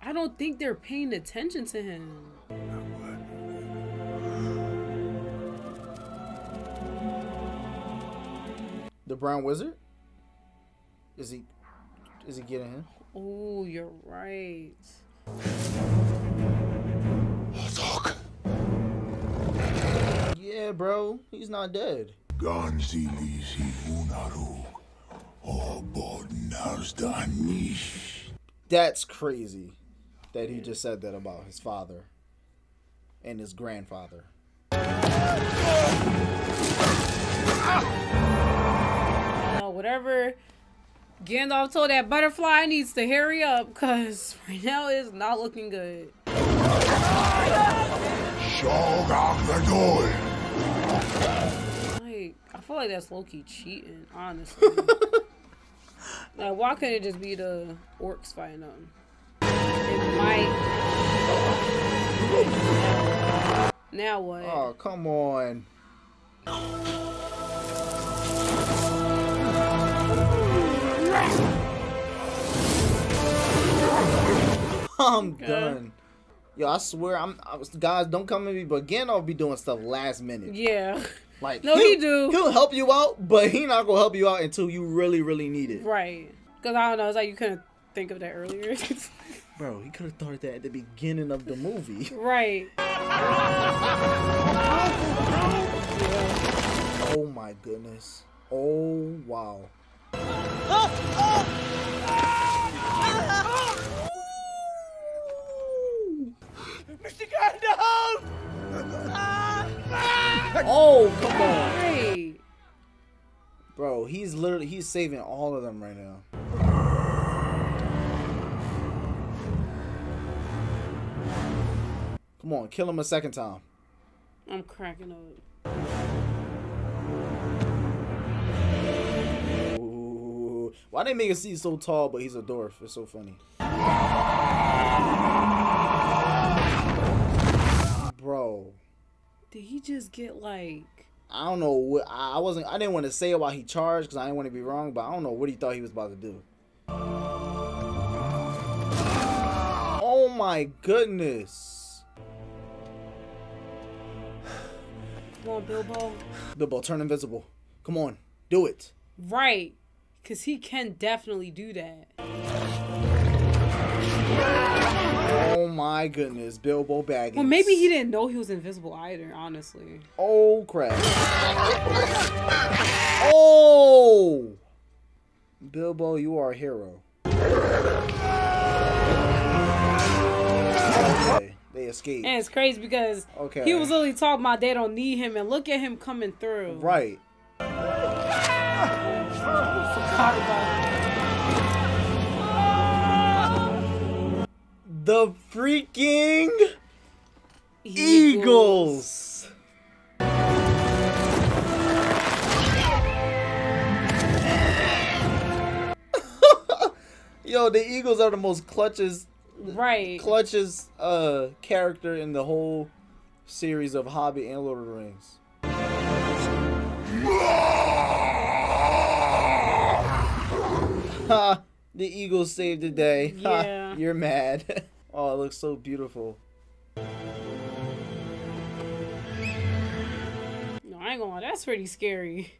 I don't think they're paying attention to him. The brown wizard? Is he is he getting him? Oh, you're right. Oh, yeah, bro. He's not dead. Gonzili si unaru. Obod nazdanish. That's crazy that he just said that about his father and his grandfather. No, whatever Gandalf told that butterfly needs to hurry up because right now it's not looking good. Like, I feel like that's low key cheating, honestly. like, why couldn't it just be the orcs fighting them? It might. Now what? Oh, come on. I'm Okay. done. Yo, I swear, I'm I was, guys. Don't come at me, but again, I'll be doing stuff last minute. Yeah. Like No, he'll- do. He'll help you out, but he not gonna help you out until you really, really need it. Right. Because I don't know. It's like you couldn't think of that earlier. Bro, he could have thought of that at the beginning of the movie. right. Oh my goodness. Oh wow. Oh come on, Right. bro. He's literally he's saving all of them right now. Come on, kill him a second time. I'm cracking up. Ooh. Why they make him see so tall, but he's a dwarf? It's so funny. Bro, Did he just get like? I don't know what I wasn't. I didn't want to say while he charged because I didn't want to be wrong. But I don't know what he thought he was about to do. Oh my goodness! Come on, Bilbo. Bilbo, turn invisible. Come on, do it. Right. Because he can definitely do that. My goodness, Bilbo Baggins. Well, maybe he didn't know he was invisible either, honestly. Oh crap! Oh, Bilbo, you are a hero. Okay, they escaped. And it's crazy because Okay. he was literally talking about they don't need him, and look at him coming through. Right. The freaking Eagles. Yo, the Eagles are the most clutches, right? Clutches uh character in the whole series of Hobbit and Lord of the Rings. Ha! The Eagles saved the day. Ha, Yeah. You're mad. oh, it looks so beautiful. No, I ain't gonna lie, that's pretty scary.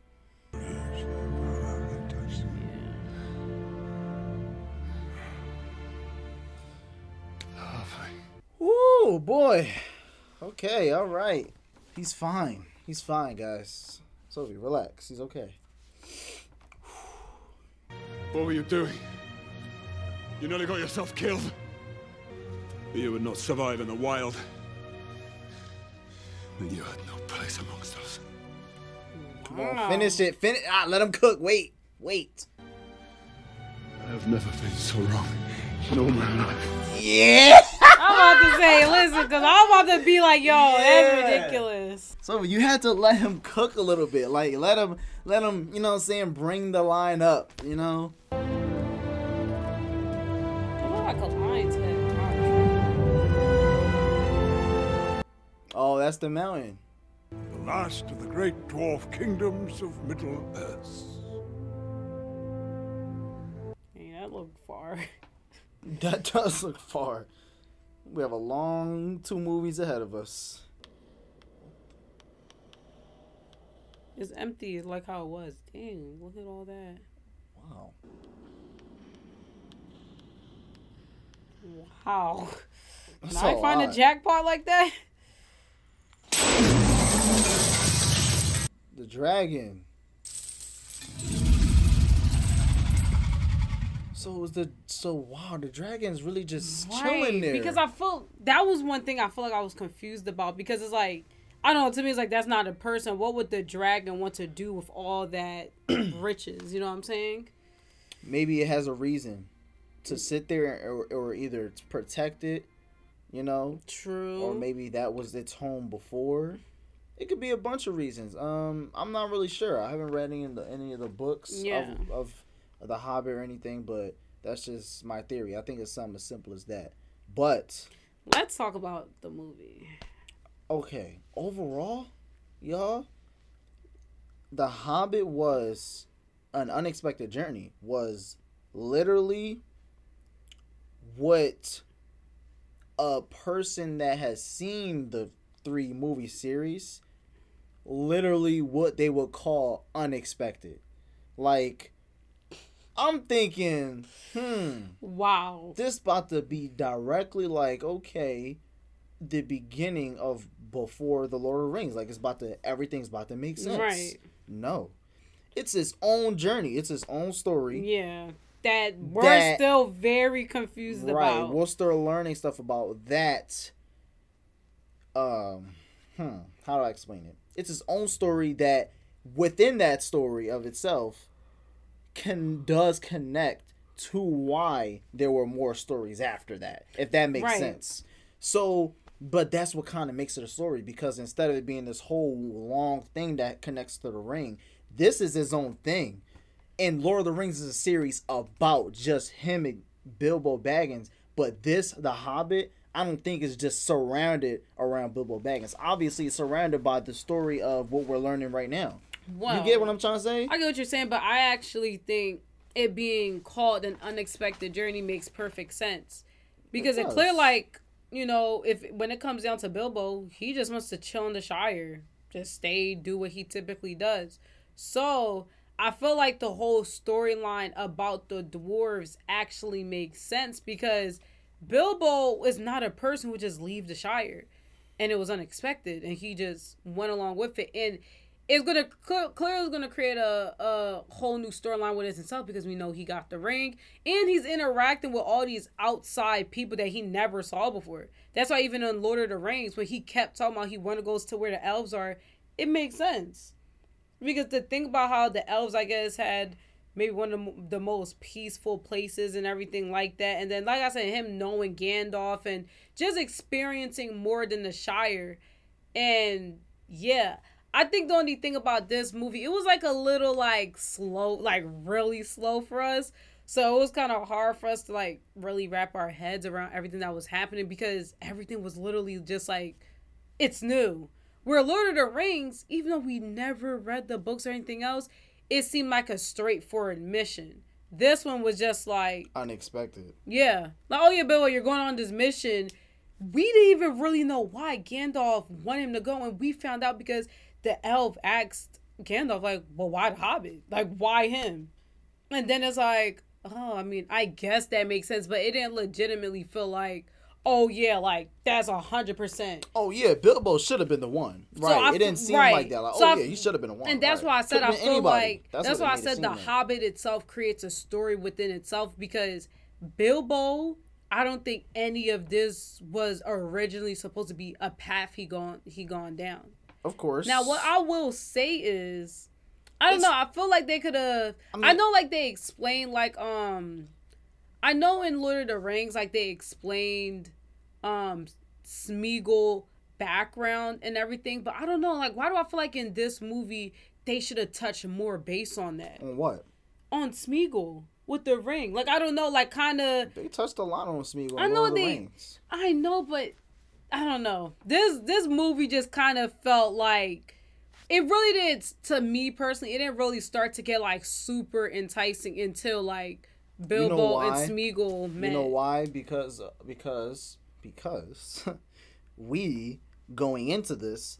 Woo, boy. Okay, all right. He's fine. He's fine, guys. Sophie, relax. He's okay. What were you doing? You nearly got yourself killed. But you would not survive in the wild. And you had no place amongst us. Come on, finish it. Finish. Ah, let him cook. Wait, wait. I've never been so wrong in all my life. Yeah. I'm about to say, listen, because I'm about to be like, yo, Yeah. that's ridiculous. So you had to let him cook a little bit. Like let him, let him. You know, what I'm saying, bring the line up. You know. Oh, that's the mountain. The last of the great dwarf kingdoms of Middle Earth. Hey, that looked far. That does look far. We have a long two movies ahead of us. It's empty, it's like how it was. Dang, look at all that. Wow. Wow. That's Can I a find a jackpot like that? The dragon. So was the so wow the dragon's really just chilling there. Because I feel that was one thing I feel like I was confused about because it's like I don't know, to me it's like that's not a person. What would the dragon want to do with all that riches? You know what I'm saying? maybe it has a reason to sit there or, or either protect it, you know. True. Or maybe that was its home before. It could be a bunch of reasons. Um, I'm not really sure. I haven't read any of the any of the books Yeah. of, of of the Hobbit or anything, but that's just my theory. I think it's something as simple as that. But let's talk about the movie. Okay, overall, y'all, The Hobbit was an unexpected journey. Was literally what a person that has seen the three movie series literally what they would call unexpected. Like I'm thinking, hmm, wow. This about to be directly like, okay, the beginning of before the Lord of the Rings. Like it's about to everything's about to make sense. Right. No. It's its own journey. It's its own story. Yeah. That we're That- still very confused right. about. We're still learning stuff about that. Um, hmm. How do I explain it? It's his own story that within that story of itself can does connect to why there were more stories after that. If that makes Right. sense. So, but that's what kind of makes it a story because instead of it being this whole long thing that connects to the ring, this is his own thing. And Lord of the Rings is a series about just him and Bilbo Baggins, but this, The Hobbit, I don't think is just surrounded around Bilbo Baggins. Obviously, it's surrounded by the story of what we're learning right now. Well, you get what I'm trying to say? I get what you're saying, but I actually think it being called an unexpected journey makes perfect sense because it, does. clear like you know if when it comes down to Bilbo, he just wants to chill in the Shire, just stay, do what he typically does. So I feel like the whole storyline about the dwarves actually makes sense because Bilbo is not a person who just leave the Shire, and it was unexpected, and he just went along with it, and it's gonna cl- clearly gonna create a, a whole new storyline with himself because we know he got the ring and he's interacting with all these outside people that he never saw before. That's why even in Lord of the Rings, when he kept talking about he want to goes to where the elves are, it makes sense because to think about how the elves, I guess, had maybe one of the, the most peaceful places and everything like that, and then like I said, him knowing Gandalf and just experiencing more than the Shire, and yeah. I think the only thing about this movie, it was like a little like slow, like really slow for us. So it was kind of hard for us to like really wrap our heads around everything that was happening because everything was literally just like it's new. Where Lord of the Rings, even though we never read the books or anything else, it seemed like a straightforward mission. This one was just like, Unexpected. yeah, like oh yeah, Bilbo, you're going on this mission. We didn't even really know why Gandalf wanted him to go, and we found out because the elf asked Gandalf like, "Well, why the Hobbit? Like, why him?" And then it's like, oh, I mean, I guess that makes sense, but it didn't legitimately feel like, oh yeah, like that's a hundred percent. Oh yeah, Bilbo should have been the one. So Right. I it didn't seem right. like that. Like, So oh I yeah, he should have been the one. And that's right. why I said Could've I feel anybody. like That's that's, why I it made it said the like. Hobbit itself creates a story within itself because Bilbo, I don't think any of this was originally supposed to be a path he gone he gone down. Of course. Now, what I will say is, I don't know. I feel like they could have. I, mean- know, like they explained, like um, I know in Lord of the Rings, like they explained, um, Smeagol background and everything, but I don't know. Like, why do I feel like in this movie they should have touched more base on that On what? on Smeagol with the ring? Like, I don't know. Like, kind of. They touched a lot on Smeagol. I know the they. Rings. I know, but I don't know. This this movie just kind of felt like it really did to me personally. It didn't really start to get like super enticing until like Bilbo know and why? Smeagol met. You know why? Because because because we going into this,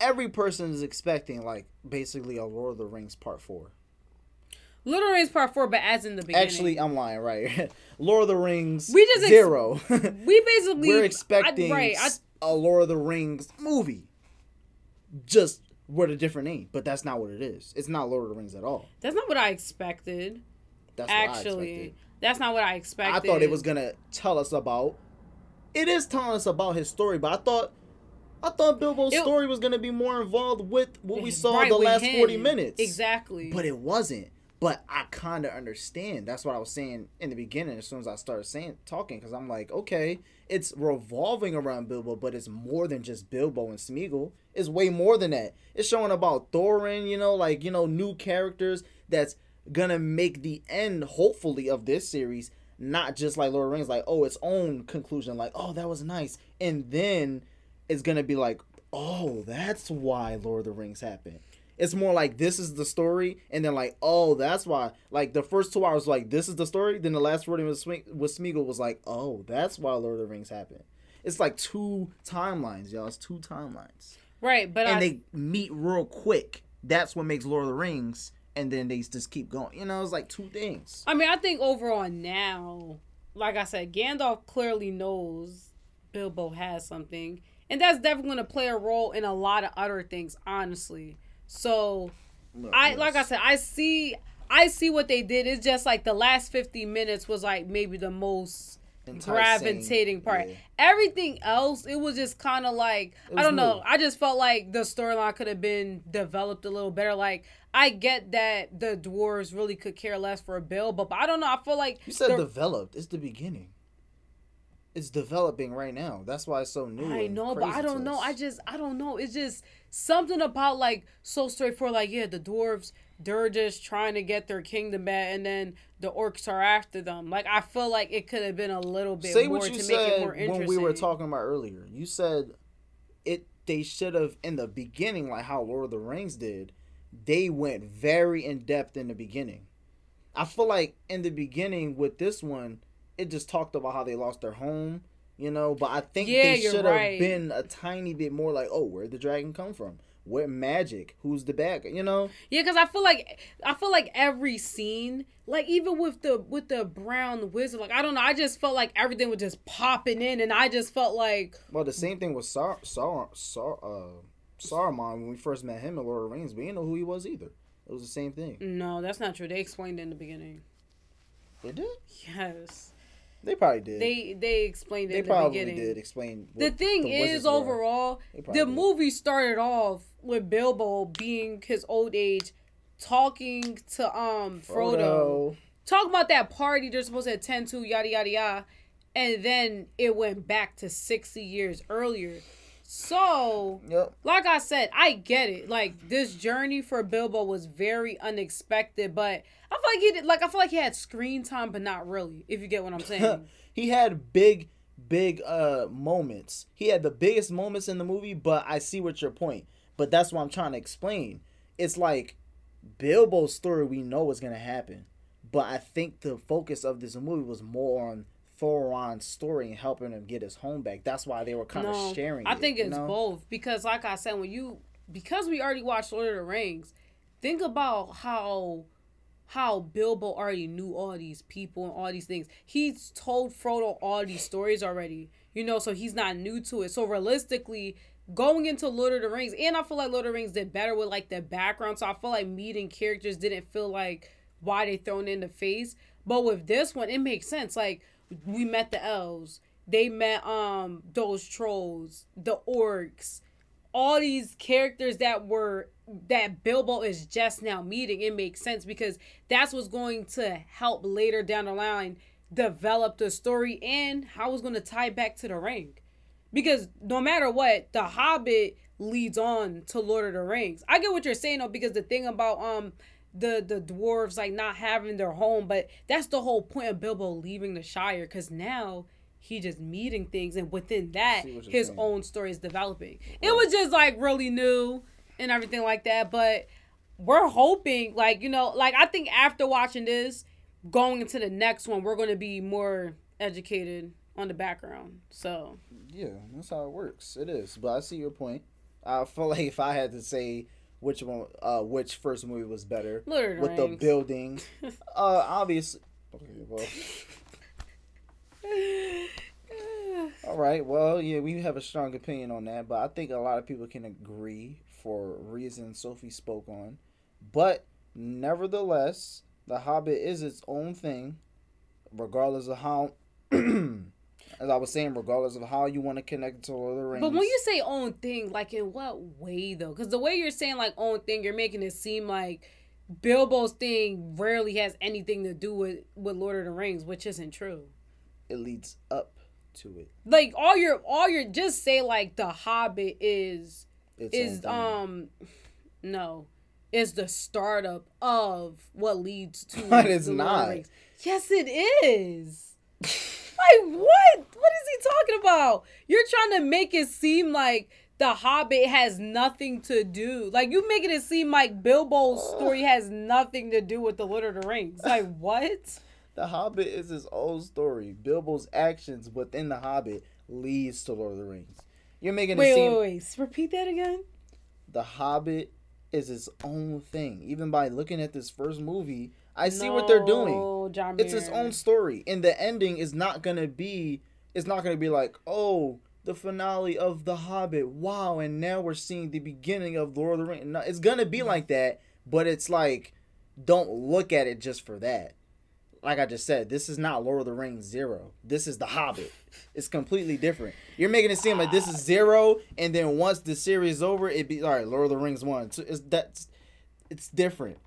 every person is expecting like basically a Lord of the Rings part four. Lord of the Rings Part Four, but as in the beginning. Actually, I'm lying. Right, Lord of the Rings. We just ex- zero. we basically We're expecting I, right. I, a Lord of the Rings movie, just with a different name. But that's not what it is. It's not Lord of the Rings at all. that's not what I expected. That's actually, that's not what I expected. I thought it was gonna tell us about. It is telling us about his story, but I thought, I thought Bilbo's It- story was gonna be more involved with what we saw Right, the last forty minutes. Exactly. But it wasn't. But I kind of understand. That's what I was saying in the beginning. As soon as I started saying talking, because I'm like, okay, it's revolving around Bilbo, but it's more than just Bilbo and Smeagol. It's way more than that. It's showing about Thorin. You know, like you know, new characters that's gonna make the end, hopefully, of this series not just like Lord of the Rings, like oh its own conclusion, like oh that was nice, and then it's gonna be like oh that's why Lord of the Rings happened. It's more like this is the story, and then like oh that's why. Like the first two hours, like this is the story. Then the last word with Sme- with Smeagol was like oh that's why Lord of the Rings happened. It's like two timelines, y'all. It's two timelines, Right, but and I, they meet real quick. That's what makes Lord of the Rings, and then they just keep going. You know, it's like two things. I mean, I think overall now, like I said, Gandalf clearly knows Bilbo has something, and that's definitely going to play a role in a lot of other things, honestly. So, I like I said, I see, I see what they did. It's just like the last fifty minutes was like maybe the most Enticing, gravitating part. yeah. Everything else, it was just kind of like I don't know. I just felt like the storyline could have been developed a little better. Like I get that the dwarves really could care less for a bill, but I don't know. I feel like You said the- developed. It's the beginning. It's developing right now. That's why it's so new. I know, but I don't know. us. I just I don't know. It's just something about like so straightforward. Like yeah, the dwarves they're just trying to get their kingdom back, and then the orcs are after them. Like I feel like it could have been a little bit Say more what you to make it more interesting. when we were talking about earlier. You said it. They should have in the beginning, like how Lord of the Rings did. They went very in depth in the beginning. I feel like in the beginning with this one, it just talked about how they lost their home. You know, but I think Yeah, they should have right. been a tiny bit more like, oh, where'd the dragon come from? Where magic? Who's the bad guy? You know? Yeah, because I feel like I feel like every scene, like even with the with the brown wizard, like I don't know, I just felt like everything was just popping in, and I just felt like Well, the same thing with Sar Sar Sar uh, Saruman when we first met him in Lord of the Rings. We didn't know who he was either. It was the same thing. no, that's not true. They explained it in the beginning. They did. Yes, They probably did. they they explained it They in the probably did explain. The thing wizards is, overall, the did. movie started off with Bilbo being his old age, talking to um Frodo, Frodo. talking about that party they're supposed to attend to, yada yada yada, and then it went back to sixty years earlier. So, like I said, I get it. Like this journey for Bilbo was very unexpected, but I feel like he did. Like I feel like he had screen time, but not really. If you get what I'm saying. he had big, big uh moments. He had the biggest moments in the movie, but I see what your point. But that's what I'm trying to explain. It's like Bilbo's story we know is gonna happen. But I think the focus of this movie was more on Thorin's story and helping him get his home back. That's why they were kind of sharing. I it, think you it's know? both because, like I said, when you because we already watched Lord of the Rings, think about how how Bilbo already knew all these people and all these things. He's told Frodo all these stories already, you know, so he's not new to it. So realistically, going into Lord of the Rings, and I feel like Lord of the Rings did better with like the background. So I feel like meeting characters didn't feel like why they thrown in the face. But with this one, it makes sense. Like we met the elves, they met um those trolls, the orcs, all these characters that were that Bilbo is just now meeting. It makes sense because that's what's going to help later down the line develop the story and how it's going to tie back to the ring. Because no matter what, the Hobbit leads on to Lord of the Rings. I get what you're saying though, because the thing about um the the dwarves like not having their home, but that's the whole point of Bilbo leaving the Shire, because now he just meeting things, and within that, See what you're his saying. own story is developing. It was just like really new and everything like that, but we're hoping, like you know, like I think after watching this, going into the next one, we're gonna be more educated on the background. So Yeah, that's how it works. It is, but I see your point. I feel like if I had to say which one, uh, which first movie was better Lord the with the Rings. building, uh, obviously. Okay, well. All right. Well, yeah, we have a strong opinion on that, but I think a lot of people can agree for reasons Sophie spoke on. But nevertheless, The Hobbit is its own thing, regardless of how. As I was saying, regardless of how you want to connect to Lord of the Rings. But when you say own thing, like in what way though? Because the way you're saying like own thing, you're making it seem like Bilbo's thing rarely has anything to do with with Lord of the Rings, which isn't true. it leads up to it. Like all your all your just say like the Hobbit is Its is um no is the startup of what leads to. But it's the Lord of the not. Yes, it is. like what? What is he talking about? You're trying to make it seem like the Hobbit has nothing to do. Like you making it seem like Bilbo's story has nothing to do with the Lord of the Rings. Like what? The Hobbit is his own story. Bilbo's actions within the Hobbit leads to Lord of the Rings. You're making Wait, it wait, seem wait, wait. Repeat that again. the Hobbit is his own thing. Even by looking at this first movie, I see what they're doing. John It's his own story, and the ending is not gonna be. It's not gonna be like, oh, the finale of the Hobbit. Wow, and now we're seeing the beginning of Lord of the Rings. No, it's gonna be like that, but it's like, don't look at it just for that. Like I just said, this is not Lord of the Rings zero. This is the Hobbit. It's completely different. You're making it seem like this is zero, and then once the series is over, it be all right. Lord of the Rings one. So it's that's it's different.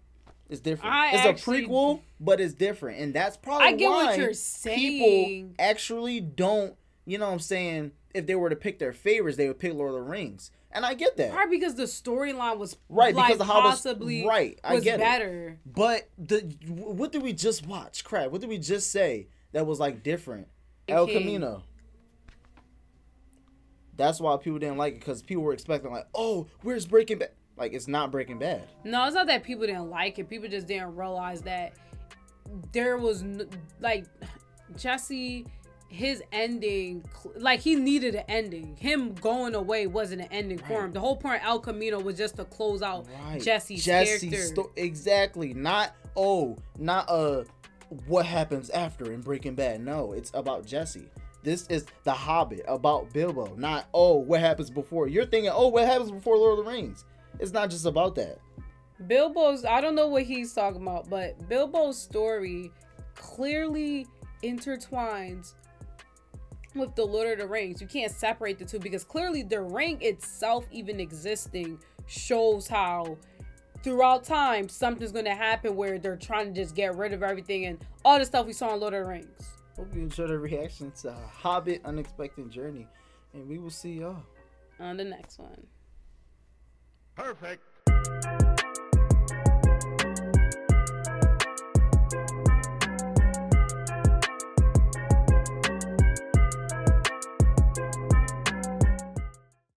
It's different. I it's actually- a prequel, but it's different, and that's probably I get why what you're people actually don't. You know what I'm saying? If they were to pick their favorites, they would pick Lord of the Rings, and I get that. Probably because the storyline was Right, like, because the Hobbit's possibly right. I get better. it. But the what did we just watch? Crap. What did we just say that was like different? El King. Camino. That's why people didn't like it because people were expecting like, oh, where's Breaking Bad? Like it's not Breaking Bad. No, it's not that people didn't like it. People just didn't realize that there was n- like Jesse, his ending, cl- like he needed an ending. Him going away wasn't an ending for him. The whole point of El Camino was just to close out Right. Jesse's, Jesse's character. sto- exactly. Not oh, not uh, what happens after in Breaking Bad. No, it's about Jesse. This is The Hobbit about Bilbo. Not oh, what happens before. You're thinking oh, what happens before Lord of the Rings. It's not just about that. Bilbo's I don't know what he's talking about, but Bilbo's story clearly intertwines with the Lord of the Rings. You can't separate the two because clearly the ring itself even existing shows how throughout time something's gonna happen where they're trying to just get rid of everything and all the stuff we saw in Lord of the Rings. Hope you enjoyed the reaction to Hobbit Unexpected Journey. And we will see y'all. On the next one. Perfect.